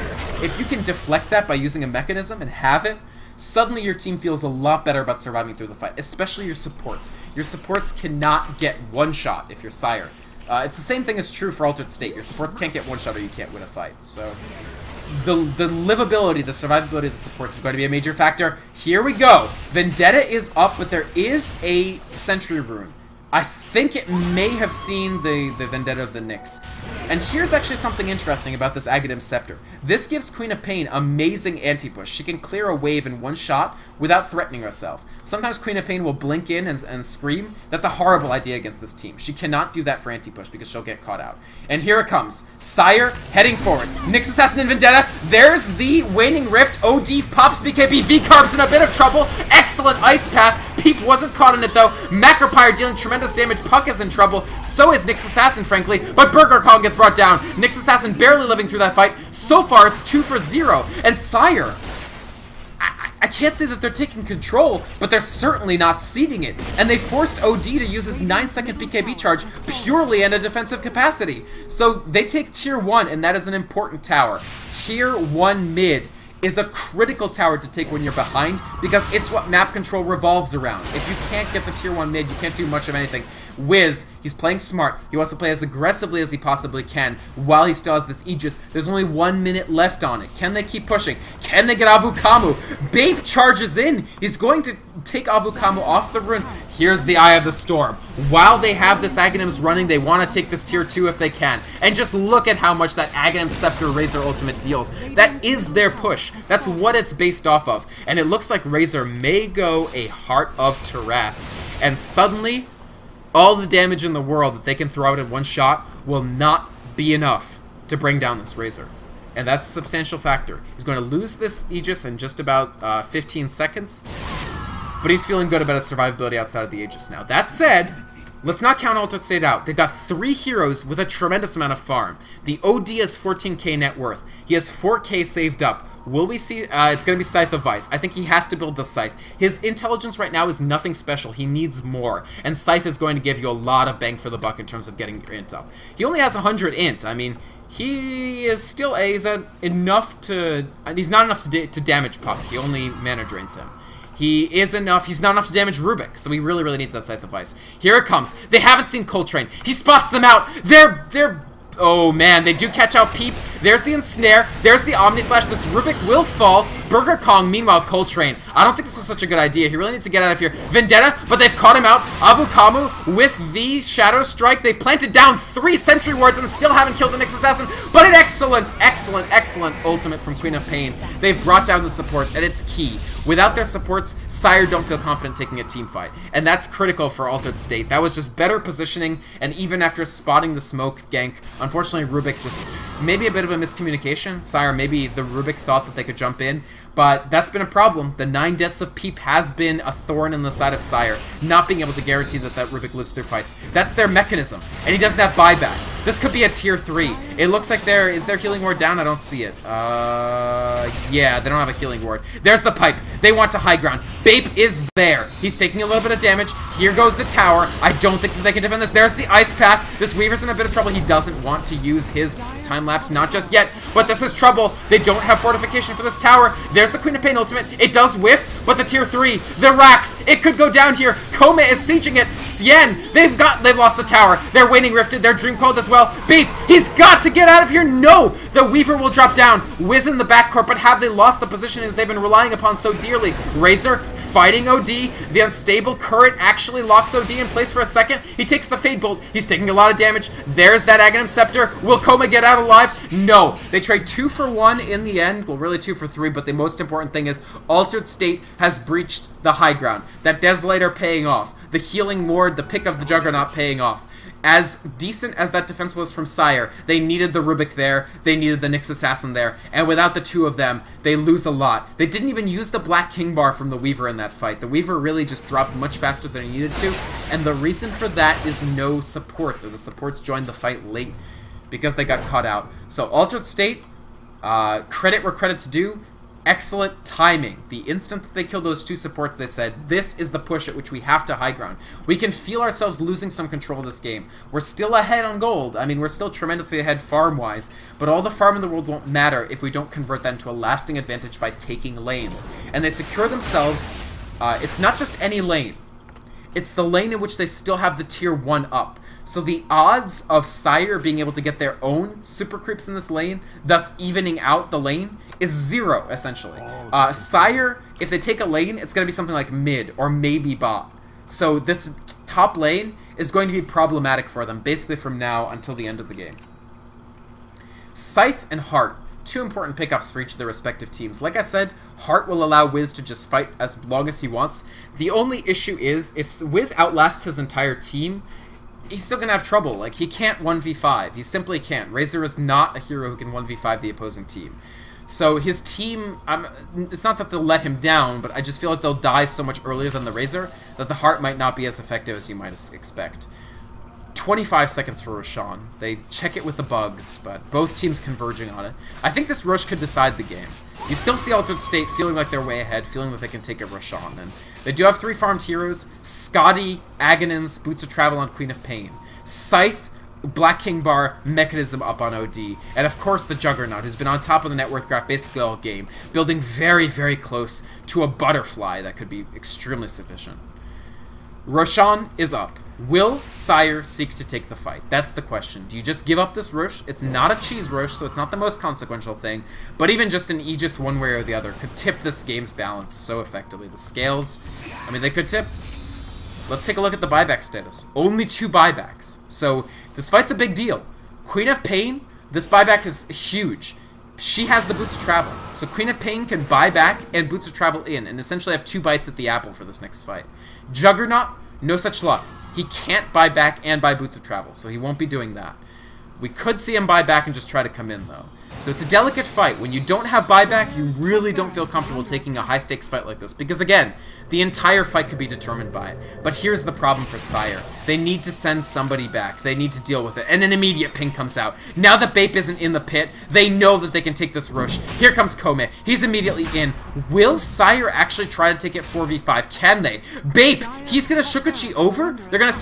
S1: If you can deflect that by using a mechanism and have it, suddenly your team feels a lot better about surviving through the fight, especially your supports. Your supports cannot get one shot if you're Sire. Uh, it's the same thing is true for Altered State. Your supports can't get one shot or you can't win a fight. So the, the livability, the survivability of the supports is going to be a major factor. Here we go. Vendetta is up, but there is a Sentry Rune. I think it may have seen the, the Vendetta of the Nyx. And here's actually something interesting about this Aghanim Scepter. This gives Queen of Pain amazing anti-push. She can clear a wave in one shot without threatening herself. Sometimes Queen of Pain will blink in and, and scream. That's a horrible idea against this team. She cannot do that for anti-push because she'll get caught out. And here it comes. Sire heading forward. Nyx Assassin and Vendetta. There's the Waning Rift. OD pops BKB. V-Carb's in a bit of trouble. Excellent Ice Path. Peep wasn't caught in it though. Macropyre dealing tremendous damage. Puck is in trouble. So is Nyx Assassin, frankly. But Burger Kong gets brought down. Nyx Assassin barely living through that fight. So far, it's two for zero. And Sire I can't say that they're taking control, but they're certainly not ceding it. And they forced OD to use his 9 second BKB charge purely in a defensive capacity. So they take tier 1, and that is an important tower. Tier 1 mid is a critical tower to take when you're behind because it's what map control revolves around. If you can't get the tier 1 mid, you can't do much of anything. Wiz, he's playing smart. He wants to play as aggressively as he possibly can while he still has this Aegis. There's only one minute left on it. Can they keep pushing? Can they get Avukamu? Bape charges in. He's going to take Avukamu off the rune. Here's the Eye of the Storm. While they have this Aghanims running, they want to take this tier 2 if they can. And just look at how much that Aghanim Scepter Razor ultimate deals. That is their push. That's what it's based off of. And it looks like Razor may go a Heart of Tarrasque. And suddenly, all the damage in the world that they can throw out in one shot will not be enough to bring down this Razor. And that's a substantial factor. He's going to lose this Aegis in just about uh, 15 seconds, but he's feeling good about his survivability outside of the Aegis now. That said, let's not count Altered State out. They've got three heroes with a tremendous amount of farm. The OD has 14k net worth. He has 4k saved up. Will we see? Uh, it's going to be Scythe of Vyse. I think he has to build the Scythe. His intelligence right now is nothing special. He needs more. And Scythe is going to give you a lot of bang for the buck in terms of getting your int up. He only has 100 int. I mean, he is still a, he's a, enough to... He's not enough to, da to damage Puck. He only mana drains him. He is enough. He's not enough to damage Rubik, so he really, really needs that Scythe of Vyse. Here it comes. They haven't seen Coltrane. He spots them out. They're they're Oh man, they do catch out Peep. There's the Ensnare. There's the Omni Slash. This Rubik will fall. Burger Kong, meanwhile, Coltrane. I don't think this was such a good idea. He really needs to get out of here. Vendetta, but they've caught him out. Avukamu with the Shadow Strike. They've planted down three Sentry Wards and still haven't killed the Nyx Assassin. But an excellent, excellent, excellent ultimate from Queen of Pain. They've brought down the supports, and it's key. Without their supports, Sire don't feel confident taking a team fight. And that's critical for Altered State. That was just better positioning, and even after spotting the smoke gank, unfortunately Rubik just, maybe a bit of a miscommunication. Sire, maybe the Rubik thought that they could jump in, but that's been a problem. The nine deaths of Peep has been a thorn in the side of Sire, not being able to guarantee that that Rubik lives through fights. That's their mechanism, and he doesn't have buyback. This could be a tier 3. It looks like there, is their healing ward down? I don't see it. Uh, yeah, they don't have a healing ward. There's the pipe. They want to high ground. Bape is there. He's taking a little bit of damage. Here goes the tower. I don't think that they can defend this. There's the ice path. This Weaver's in a bit of trouble. He doesn't want to use his time lapse, not just yet, but this is trouble. They don't have fortification for this tower. There's the Queen of Pain ultimate. It does whiff, but the tier 3, the Rax, it could go down here. Koma is sieging it. Sien, they've got, they've lost the tower. They're Waning Rifted. They're Dream Coiled as well. Peep, he's got to get out of here. No, the Weaver will drop down. Whiz in the backcourt, but have they lost the positioning that they've been relying upon so dearly? Razor fighting OD. The unstable current actually locks OD in place for a second. He takes the Fade Bolt. He's taking a lot of damage. There's that Aghanim Scepter. Will Koma get out alive? No. They trade two for one in the end. Well, really two for three, but they most important thing is Altered State has breached the high ground. That Desolator paying off. The Healing Ward, the pick of the Juggernaut paying off as decent as that defense was from Sire, they needed the Rubik there, they needed the Nyx Assassin there, and without the two of them, they lose a lot. They didn't even use the Black King bar from the Weaver in that fight. The Weaver really just dropped much faster than he needed to, and the reason for that is no supports, or the supports joined the fight late because they got caught out. So Altered State, uh, credit where credit's due, excellent timing. The instant that they killed those two supports, they said, this is the push at which we have to high ground. We can feel ourselves losing some control of this game. We're still ahead on gold. I mean, we're still tremendously ahead farm-wise, but all the farm in the world won't matter if we don't convert that into a lasting advantage by taking lanes. And they secure themselves, uh, it's not just any lane. It's the lane in which they still have the tier 1 up. So the odds of Sire being able to get their own super creeps in this lane, thus evening out the lane, is zero, essentially. Oh, uh, Sire, if they take a lane, it's going to be something like mid or maybe bot. So this top lane is going to be problematic for them, basically from now until the end of the game. Scythe and Heart, two important pickups for each of their respective teams. Like I said, Heart will allow Wiz to just fight as long as he wants. The only issue is, if Wiz outlasts his entire team, he's still gonna have trouble. Like, he can't 1v5. He simply can't. Razor is not a hero who can 1v5 the opposing team. So his team, I'm, it's not that they'll let him down, but I just feel like they'll die so much earlier than the Razor that the Heart might not be as effective as you might expect. 25 seconds for Roshan. They check it with the bugs, but both teams converging on it. I think this Rosh could decide the game. You still see Altered State feeling like they're way ahead, feeling that they can take a Roshan, and they do have three farmed heroes, Skadi, Aghanims, Boots of Travel on Queen of Pain. Scythe Black King Bar Mekansm up on OD, and of course the Juggernaut, who's been on top of the net worth graph basically all game, building very, very close to a butterfly that could be extremely sufficient. Roshan is up. Will Sire seek to take the fight? That's the question. Do you just give up this Rosh? It's not a cheese Rosh, so it's not the most consequential thing, but even just an Aegis one way or the other could tip this game's balance so effectively. The scales, I mean, they could tip. Let's take a look at the buyback status. Only two buybacks. So this fight's a big deal. Queen of Pain, this buyback is huge. She has the Boots of Travel. So Queen of Pain can buy back and Boots of Travel in, and essentially have two bites at the apple for this next fight. Juggernaut, no such luck. He can't buy back and buy Boots of Travel, so he won't be doing that. We could see him buy back and just try to come in, though. So it's a delicate fight. When you don't have buyback, you really don't feel comfortable taking a high-stakes fight like this. Because again, the entire fight could be determined by it. But here's the problem for Sire. They need to send somebody back. They need to deal with it. And an immediate ping comes out. Now that Bape isn't in the pit, they know that they can take this Rosh. Here comes Kome. He's immediately in. Will Sire actually try to take it 4v5? Can they? Bape, he's gonna Shukuchi over? They're gonna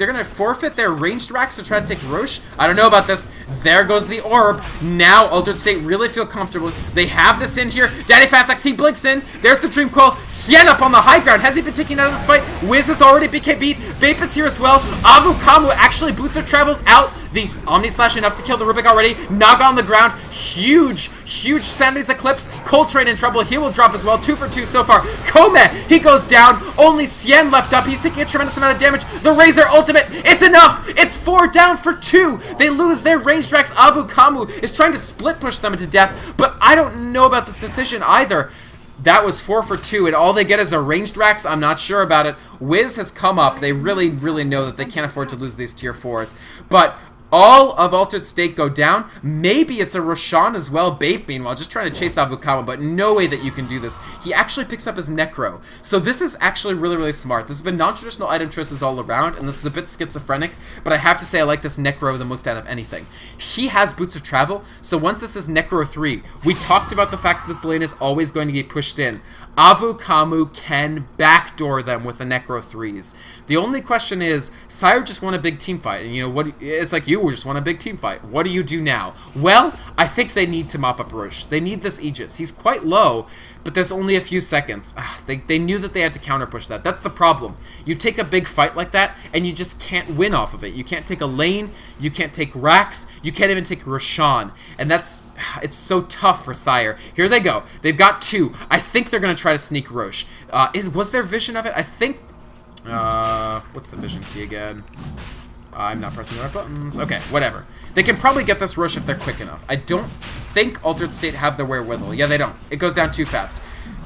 S1: they're gonna forfeit their ranged racks to try to take Rosh? I don't know about this. There goes the orb. Now Altered State really feel comfortable. They have this in here. Daddy Fatsax, he blinks in. There's the Dream Coil. Sien up on the high ground. Has he been taken out of this fight? Wiz has already BK beat. Bape is here as well. Avukamu actually boots or travels out. The Omni Slash enough to kill the Rubik already. Naga on the ground. Huge, huge Sanity's Eclipse. Coltrane in trouble. He will drop as well. Two for two so far. Kome, he goes down. Only Sien left up. He's taking a tremendous amount of damage. The Razor ultimate. It's enough. It's four down for two. They lose their ranged Rax. Avu Kamu is trying to split push them into death, but I don't know about this decision either. That was four for two, and all they get is a ranged Rax. I'm not sure about it. Wiz has come up. They really, really know that they can't afford to lose these tier fours. But all of Altered State go down. Maybe it's a Roshan as well, Bape meanwhile, just trying to chase Avukamu, but no way that you can do this. He actually picks up his Necro. So this is actually really, really smart. This has been non-traditional item choices all around, and this is a bit schizophrenic, but I have to say I like this Necro the most out of anything. He has Boots of Travel, so once this is Necro 3, we talked about the fact that this lane is always going to get pushed in. Avukamu can backdoor them with the Necro 3s. The only question is, Sire just won a big team fight, and you know what? It's like you just won a big team fight. What do you do now? Well, I think they need to mop up Rosh. They need this Aegis. He's quite low, but there's only a few seconds. Ah, they, they knew that they had to counter push that. That's the problem. You take a big fight like that, and you just can't win off of it. You can't take a lane, you can't take Rax, you can't even take Roshan. And that's, it's so tough for Sire. Here they go. They've got two. I think they're going to try to sneak Rosh. Uh, is Was there vision of it? I think uh, what's the vision key again? I'm not pressing the right buttons. Okay, whatever. They can probably get this Rosh if they're quick enough. I don't think Altered State have the wherewithal. Yeah, they don't. It goes down too fast.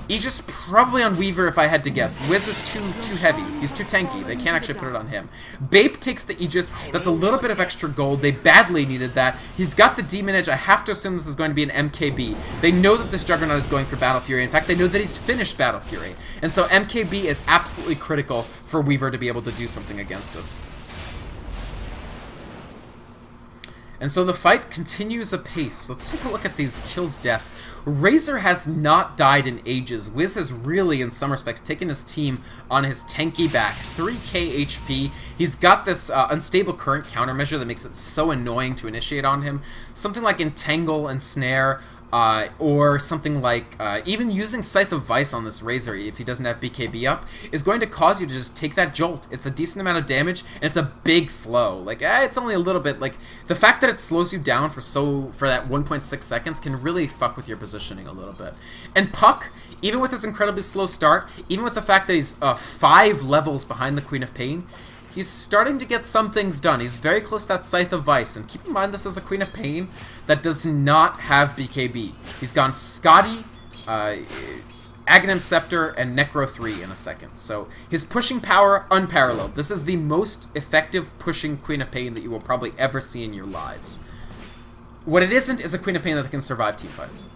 S1: Aegis probably on Weaver if I had to guess. Wiz is too too heavy. He's too tanky. They can't actually put it on him. Bape takes the Aegis. That's a little bit of extra gold. They badly needed that. He's got the Demon Edge. I have to assume this is going to be an MKB. They know that this Juggernaut is going for Battle Fury. In fact, they know that he's finished Battle Fury. And so MKB is absolutely critical for Weaver to be able to do something against this. And so the fight continues apace. Let's take a look at these kills deaths. Razor has not died in ages. Wiz has really, in some respects, taken his team on his tanky back. 3k HP. He's got this uh, unstable current countermeasure that makes it so annoying to initiate on him. Something like Entangle and Snare uh, or something like uh, even using Scythe of Vyse on this Razor if he doesn't have BKB up is going to cause you to just take that jolt. It's a decent amount of damage and it's a big slow. Like eh, it's only a little bit. Like the fact that it slows you down for so for that 1.6 seconds can really fuck with your positioning a little bit. And Puck, even with his incredibly slow start, even with the fact that he's uh, five levels behind the Queen of Pain, he's starting to get some things done. He's very close to that Scythe of Vyse. and keep in mind this is a Queen of Pain that does not have BKB. He's gone Skadi, uh, Aghanim Scepter, and Necro 3 in a second. So his pushing power, unparalleled. This is the most effective pushing Queen of Pain that you will probably ever see in your lives. What it isn't is a Queen of Pain that can survive team fights.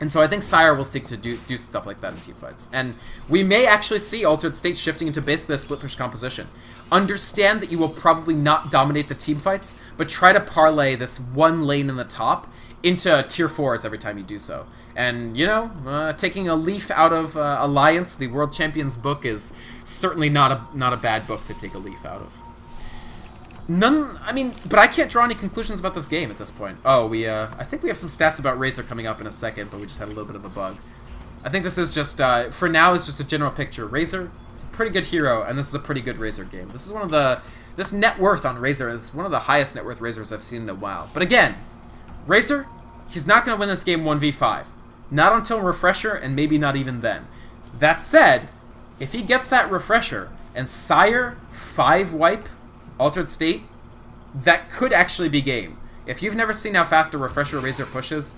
S1: And so I think Sire will seek to do, do stuff like that in team fights. And we may actually see Altered State shifting into basically a split push composition. Understand that you will probably not dominate the team fights, but try to parlay this one lane in the top into tier 4s every time you do so. And, you know, uh, taking a leaf out of uh, Alliance, the World Champions book, is certainly not a, not a bad book to take a leaf out of. None, I mean, but I can't draw any conclusions about this game at this point. Oh, we, uh, I think we have some stats about Razor coming up in a second, but we just had a little bit of a bug. I think this is just, uh, for now, it's just a general picture. Razor, pretty good hero, and this is a pretty good Razor game. This is one of the... This net worth on Razor is one of the highest net worth Razors I've seen in a while. But again, Razor, he's not going to win this game 1v5. Not until Refresher, and maybe not even then. That said, if he gets that Refresher, and Sire 5 wipe Altered State, that could actually be game. If you've never seen how fast a Refresher Razor pushes,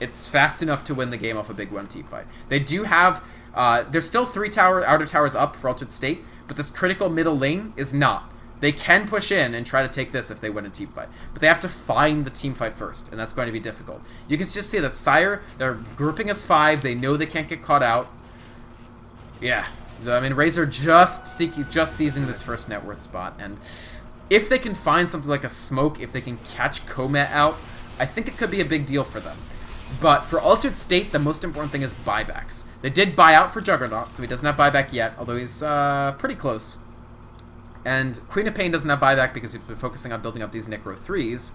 S1: it's fast enough to win the game off a big one team fight. They do have uh, there's still three tower outer towers up for Altered State, but this critical middle lane is not. They can push in and try to take this if they win a team fight, but they have to find the team fight first, and that's going to be difficult. You can just see that Sire, they're grouping as five. They know they can't get caught out. Yeah, I mean Razor just seeking, just seizing this first net worth spot, and if they can find something like a smoke, if they can catch Komet out, I think it could be a big deal for them. But for Altered State, the most important thing is buybacks. They did buy out for Juggernaut, so he doesn't have buyback yet, although he's uh, pretty close. And Queen of Pain doesn't have buyback because he's been focusing on building up these Necro 3s.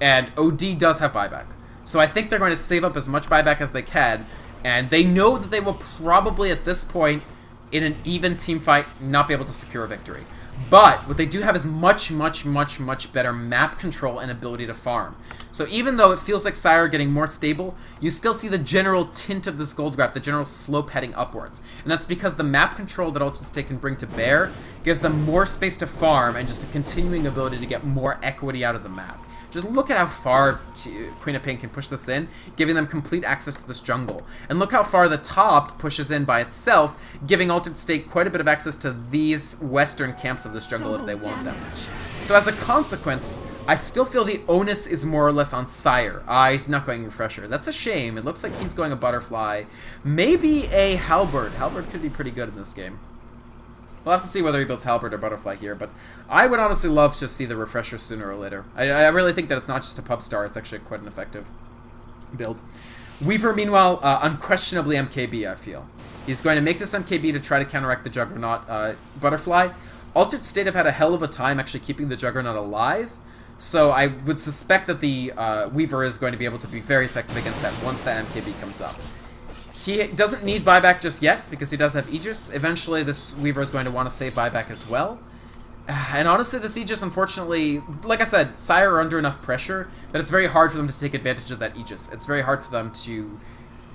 S1: And OD does have buyback. So I think they're going to save up as much buyback as they can. And they know that they will probably, at this point, in an even team fight, not be able to secure a victory. But what they do have is much, much, much, much better map control and ability to farm. So even though it feels like Sire getting more stable, you still see the general tint of this gold graph, the general slope heading upwards. And that's because the map control that Altered State can bring to bear gives them more space to farm and just a continuing ability to get more equity out of the map. Just look at how far Queen of Pain can push this in, giving them complete access to this jungle. And look how far the top pushes in by itself, giving Altered State quite a bit of access to these western camps of this jungle Double if they want damage. them. So as a consequence, I still feel the onus is more or less on Sire. Ah, he's not going Refresher. That's a shame. It looks like he's going a Butterfly. Maybe a Halberd. Halberd could be pretty good in this game. We'll have to see whether he builds Halberd or Butterfly here, but I would honestly love to see the Refresher sooner or later. I, I really think that it's not just a pub star, it's actually quite an effective build. Weaver, meanwhile, uh, unquestionably MKB, I feel. He's going to make this MKB to try to counteract the Juggernaut uh, Butterfly. Altered State have had a hell of a time actually keeping the Juggernaut alive, so I would suspect that the uh, Weaver is going to be able to be very effective against that once that MKB comes up. He doesn't need buyback just yet, because he does have Aegis. Eventually, this Weaver is going to want to save buyback as well. And honestly, this Aegis, unfortunately, like I said, Sire are under enough pressure that it's very hard for them to take advantage of that Aegis. It's very hard for them to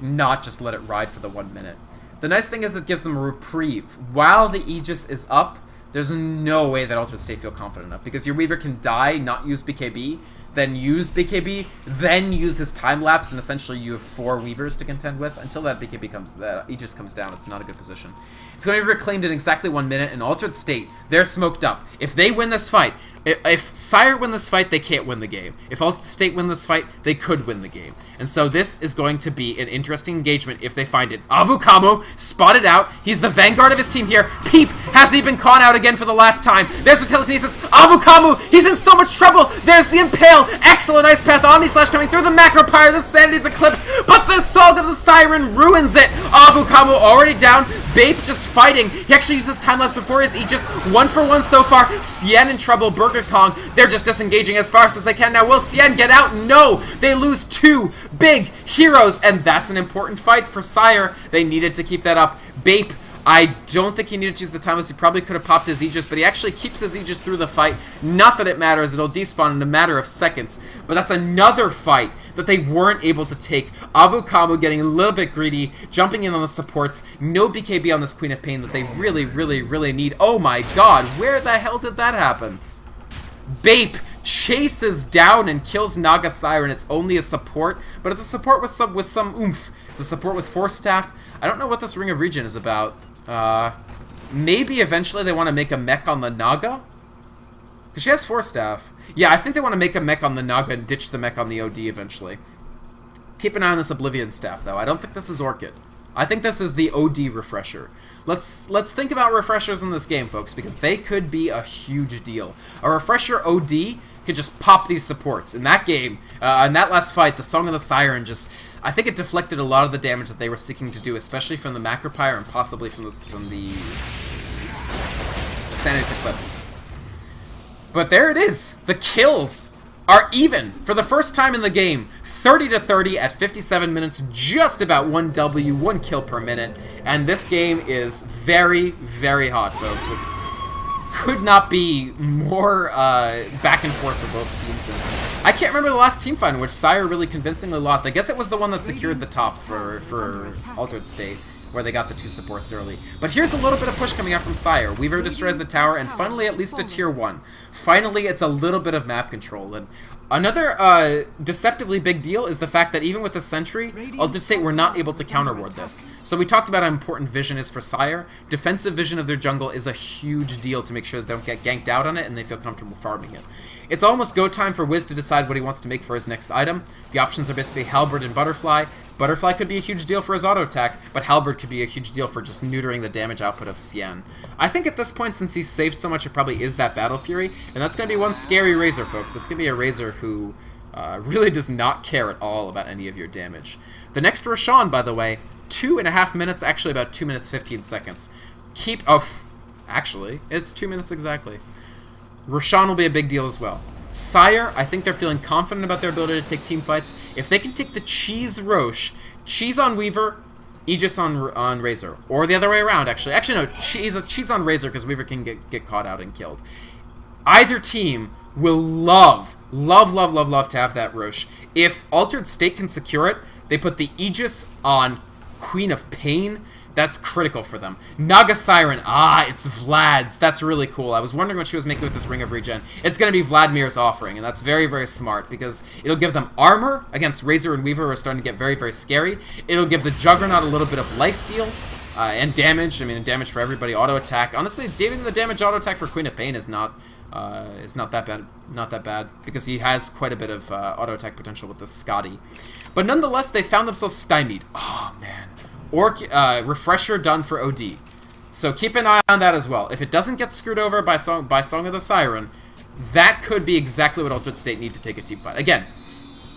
S1: not just let it ride for the one minute. The nice thing is it gives them a reprieve. While the Aegis is up, there's no way that Altered State feel confident enough, because your Weaver can die, not use BKB, then use BKB, then use his time lapse, and essentially you have four Weavers to contend with until that BKB comes, that Aegis comes down. It's not a good position. It's going to be reclaimed in exactly one minute in Altered State. They're smoked up. If they win this fight, if Sire win this fight, they can't win the game. If Altered State win this fight, they could win the game. And so this is going to be an interesting engagement if they find it. Avukamu spotted out. He's the vanguard of his team here. Peep has he been caught out again for the last time. There's the telekinesis. Avukamu, he's in so much trouble. There's the impale. Excellent Ice Path Omni Slash coming through the Macropyre, the Sanity's Eclipse, but the Song of the Siren ruins it. Avukamu already down, Bape just fighting. He actually uses time lapse before his Aegis, one for one so far. Sien in trouble, Burger Kong, they're just disengaging as fast as they can now. Will Sien get out? No! They lose two big heroes, and that's an important fight for Sire. They needed to keep that up. Bape I don't think he needed to use the time lapse. He probably could have popped his Aegis, but he actually keeps his Aegis through the fight. Not that it matters. It'll despawn in a matter of seconds. But that's another fight that they weren't able to take. Avukamu getting a little bit greedy, jumping in on the supports. No BKB on this Queen of Pain that they really, really, really need. Oh my god, where the hell did that happen? Bape chases down and kills Naga Siren. It's only a support, but it's a support with some with some oomph. It's a support with Force Staff. I don't know what this Ring of Regen is about. Uh, maybe eventually they want to make a mech on the Naga? Because she has Force Staff. Yeah, I think they want to make a mech on the Naga and ditch the mech on the OD eventually. Keep an eye on this Oblivion staff, though. I don't think this is Orchid. I think this is the OD refresher. Let's let's think about refreshers in this game, folks, because they could be a huge deal. A refresher OD could just pop these supports. In that game, uh, in that last fight, the Song of the Siren just I think it deflected a lot of the damage that they were seeking to do, especially from the Macropyre and possibly from the from the Sanity's Eclipse. But there it is. The kills are even for the first time in the game. 30 to 30 at 57 minutes, just about one W, one kill per minute. And this game is very, very hot, folks. It's could not be more uh, back and forth for both teams. And I can't remember the last team fight in which Sire really convincingly lost. I guess it was the one that secured the top for, for Altered State, where they got the two supports early. But here's a little bit of push coming out from Sire. Weaver destroys the tower, and finally at least a tier 1. Finally, it's a little bit of map control. And Another uh, deceptively big deal is the fact that even with the Sentry, I'll just say we're not able to counterward this. So we talked about how important vision is for Sire. Defensive vision of their jungle is a huge deal to make sure they don't get ganked out on it and they feel comfortable farming it. It's almost go time for Wiz to decide what he wants to make for his next item. The options are basically Halberd and Butterfly. Butterfly could be a huge deal for his auto attack, but Halberd could be a huge deal for just neutering the damage output of Sien. I think at this point, since he's saved so much, it probably is that Battle Fury, and that's going to be one scary Razor, folks. That's going to be a Razor who uh, really does not care at all about any of your damage. The next Roshan, by the way, two and a half minutes, actually about two minutes 15 seconds. Keep, oh, actually, it's two minutes exactly. Roshan will be a big deal as well. Sire, I think they're feeling confident about their ability to take team fights. If they can take the Cheese Rosh, Cheese on Weaver, Aegis on on Razor, or the other way around. Actually, actually no, Cheese Cheese on Razor because Weaver can get get caught out and killed. Either team will love, love, love, love, love to have that Rosh. If Altered State can secure it, they put the Aegis on Queen of Pain that's critical for them. Naga Siren. Ah, it's Vlad's. That's really cool. I was wondering what she was making with this Ring of Regen. It's going to be Vladimir's offering, and that's very, very smart because it'll give them armor against Razor and Weaver who are starting to get very, very scary. It'll give the Juggernaut a little bit of lifesteal. Uh, and damage, I mean, damage for everybody. Auto attack. Honestly, even the damage auto attack for Queen of Pain is not uh, is not that bad. Not that bad because he has quite a bit of uh, auto attack potential with the Skadi. But nonetheless, they found themselves stymied. Oh man, or uh, refresher done for OD. So keep an eye on that as well. If it doesn't get screwed over by Song, by Song of the Siren, that could be exactly what Altered State need to take a team fight. Again,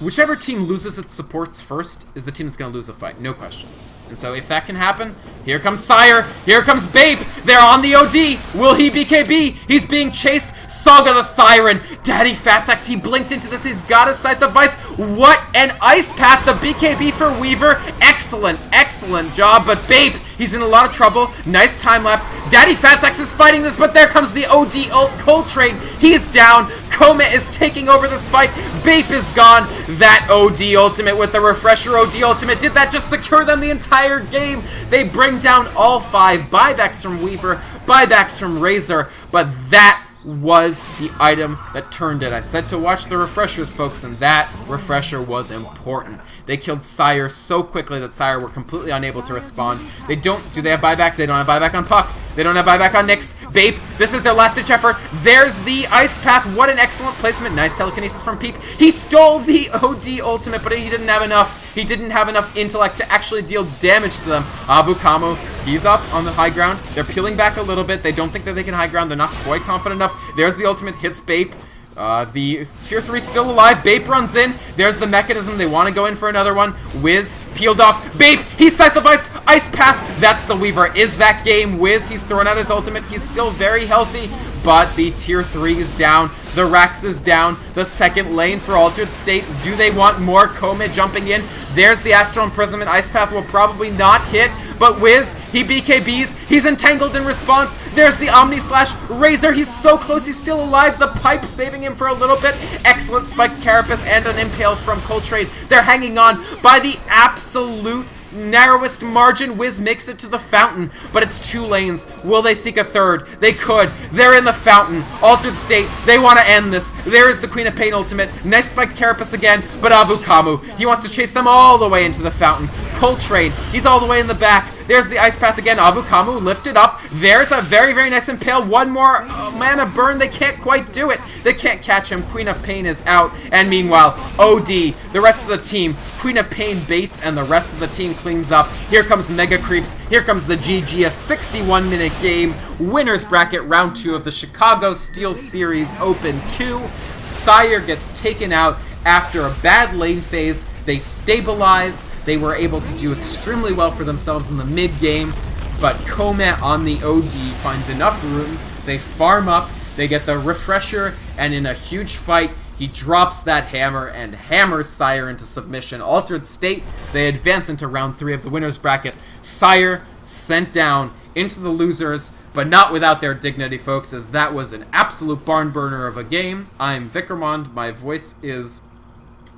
S1: whichever team loses its supports first is the team that's going to lose a fight, no question. And so if that can happen, here comes Sire, here comes Bape, they're on the OD, will he BKB? He's being chased, Song of the Siren, Daddy Fatsax, he blinked into this, he's got a Scythe of Vyse, what an ice path, the BKB for Weaver, excellent, excellent job, but Bape, he's in a lot of trouble, nice time lapse, Daddy Fatsax is fighting this, but there comes the OD ult, Coltrane, he's down, Koma is taking over this fight, Bape is gone, that OD ultimate with the refresher OD ultimate, did that just secure them the entire entire game. They bring down all five. Buybacks from Weaver, buybacks from Razor, but that was the item that turned it. I said to watch the refreshers, folks, and that refresher was important. They killed Sire so quickly that Sire were completely unable to respond. They don't, do they have buyback? They don't have buyback on Puck. They don't have buyback on Nyx. Bape, this is their last ditch effort. There's the Ice Path. What an excellent placement. Nice telekinesis from Peep. He stole the OD ultimate, but he didn't have enough. He didn't have enough intellect to actually deal damage to them. Avukamu, he's up on the high ground. They're peeling back a little bit. They don't think that they can high ground. They're not quite confident enough. There's the ultimate, hits Bape. Uh, the tier 3 still alive. Bape runs in. There's the Mekansm. They want to go in for another one. Wiz peeled off. Bape, he's sacrificed. Ice Path. That's the Weaver. Is that game? Wiz, he's thrown out his ultimate. He's still very healthy. But the tier 3 is down. The Rax is down. The second lane for Altered State. Do they want more Kome jumping in? There's the Astral Imprisonment. Ice Path will probably not hit. But Wiz, he BKBs. He's entangled in response. There's the Omni Slash. Razor, he's so close. He's still alive. The pipe saving him for a little bit. Excellent Spike Carapace and an Impale from Coltrane. They're hanging on by the absolute narrowest margin. Wiz makes it to the fountain, but it's two lanes. Will they seek a third? They could. They're in the fountain. Altered state. They want to end this. There is the Queen of Pain ultimate. Nice spike carapace again, but Avukamu. He wants to chase them all the way into the fountain. Coltrane. He's all the way in the back. There's the Ice Path again. Avukamu lifted up. There's a very, very nice Impale. One more uh, mana burn. They can't quite do it. They can't catch him. Queen of Pain is out. And meanwhile, OD, the rest of the team, Queen of Pain baits, and the rest of the team cleans up. Here comes Mega Creeps. Here comes the GG, a 61 minute game. Winners bracket round two of the Chicago Steel Series Open 2. Sire gets taken out after a bad lane phase. They stabilize. They were able to do extremely well for themselves in the mid game. But Kome on the OD finds enough room. They farm up. They get the refresher. And in a huge fight, he drops that hammer and hammers Sire into submission. Altered State, they advance into round three of the winner's bracket. Sire sent down into the losers, but not without their dignity, folks, as that was an absolute barn burner of a game. I'm Vykromond. My voice is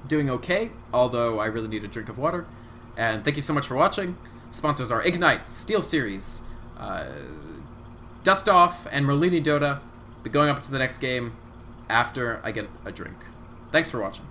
S1: doing okay, although I really need a drink of water. And thank you so much for watching. Sponsors are Ignite, Steel Series, uh, Dust Off, and Merlini Dota. Be going up to the next game after I get a drink. Thanks for watching.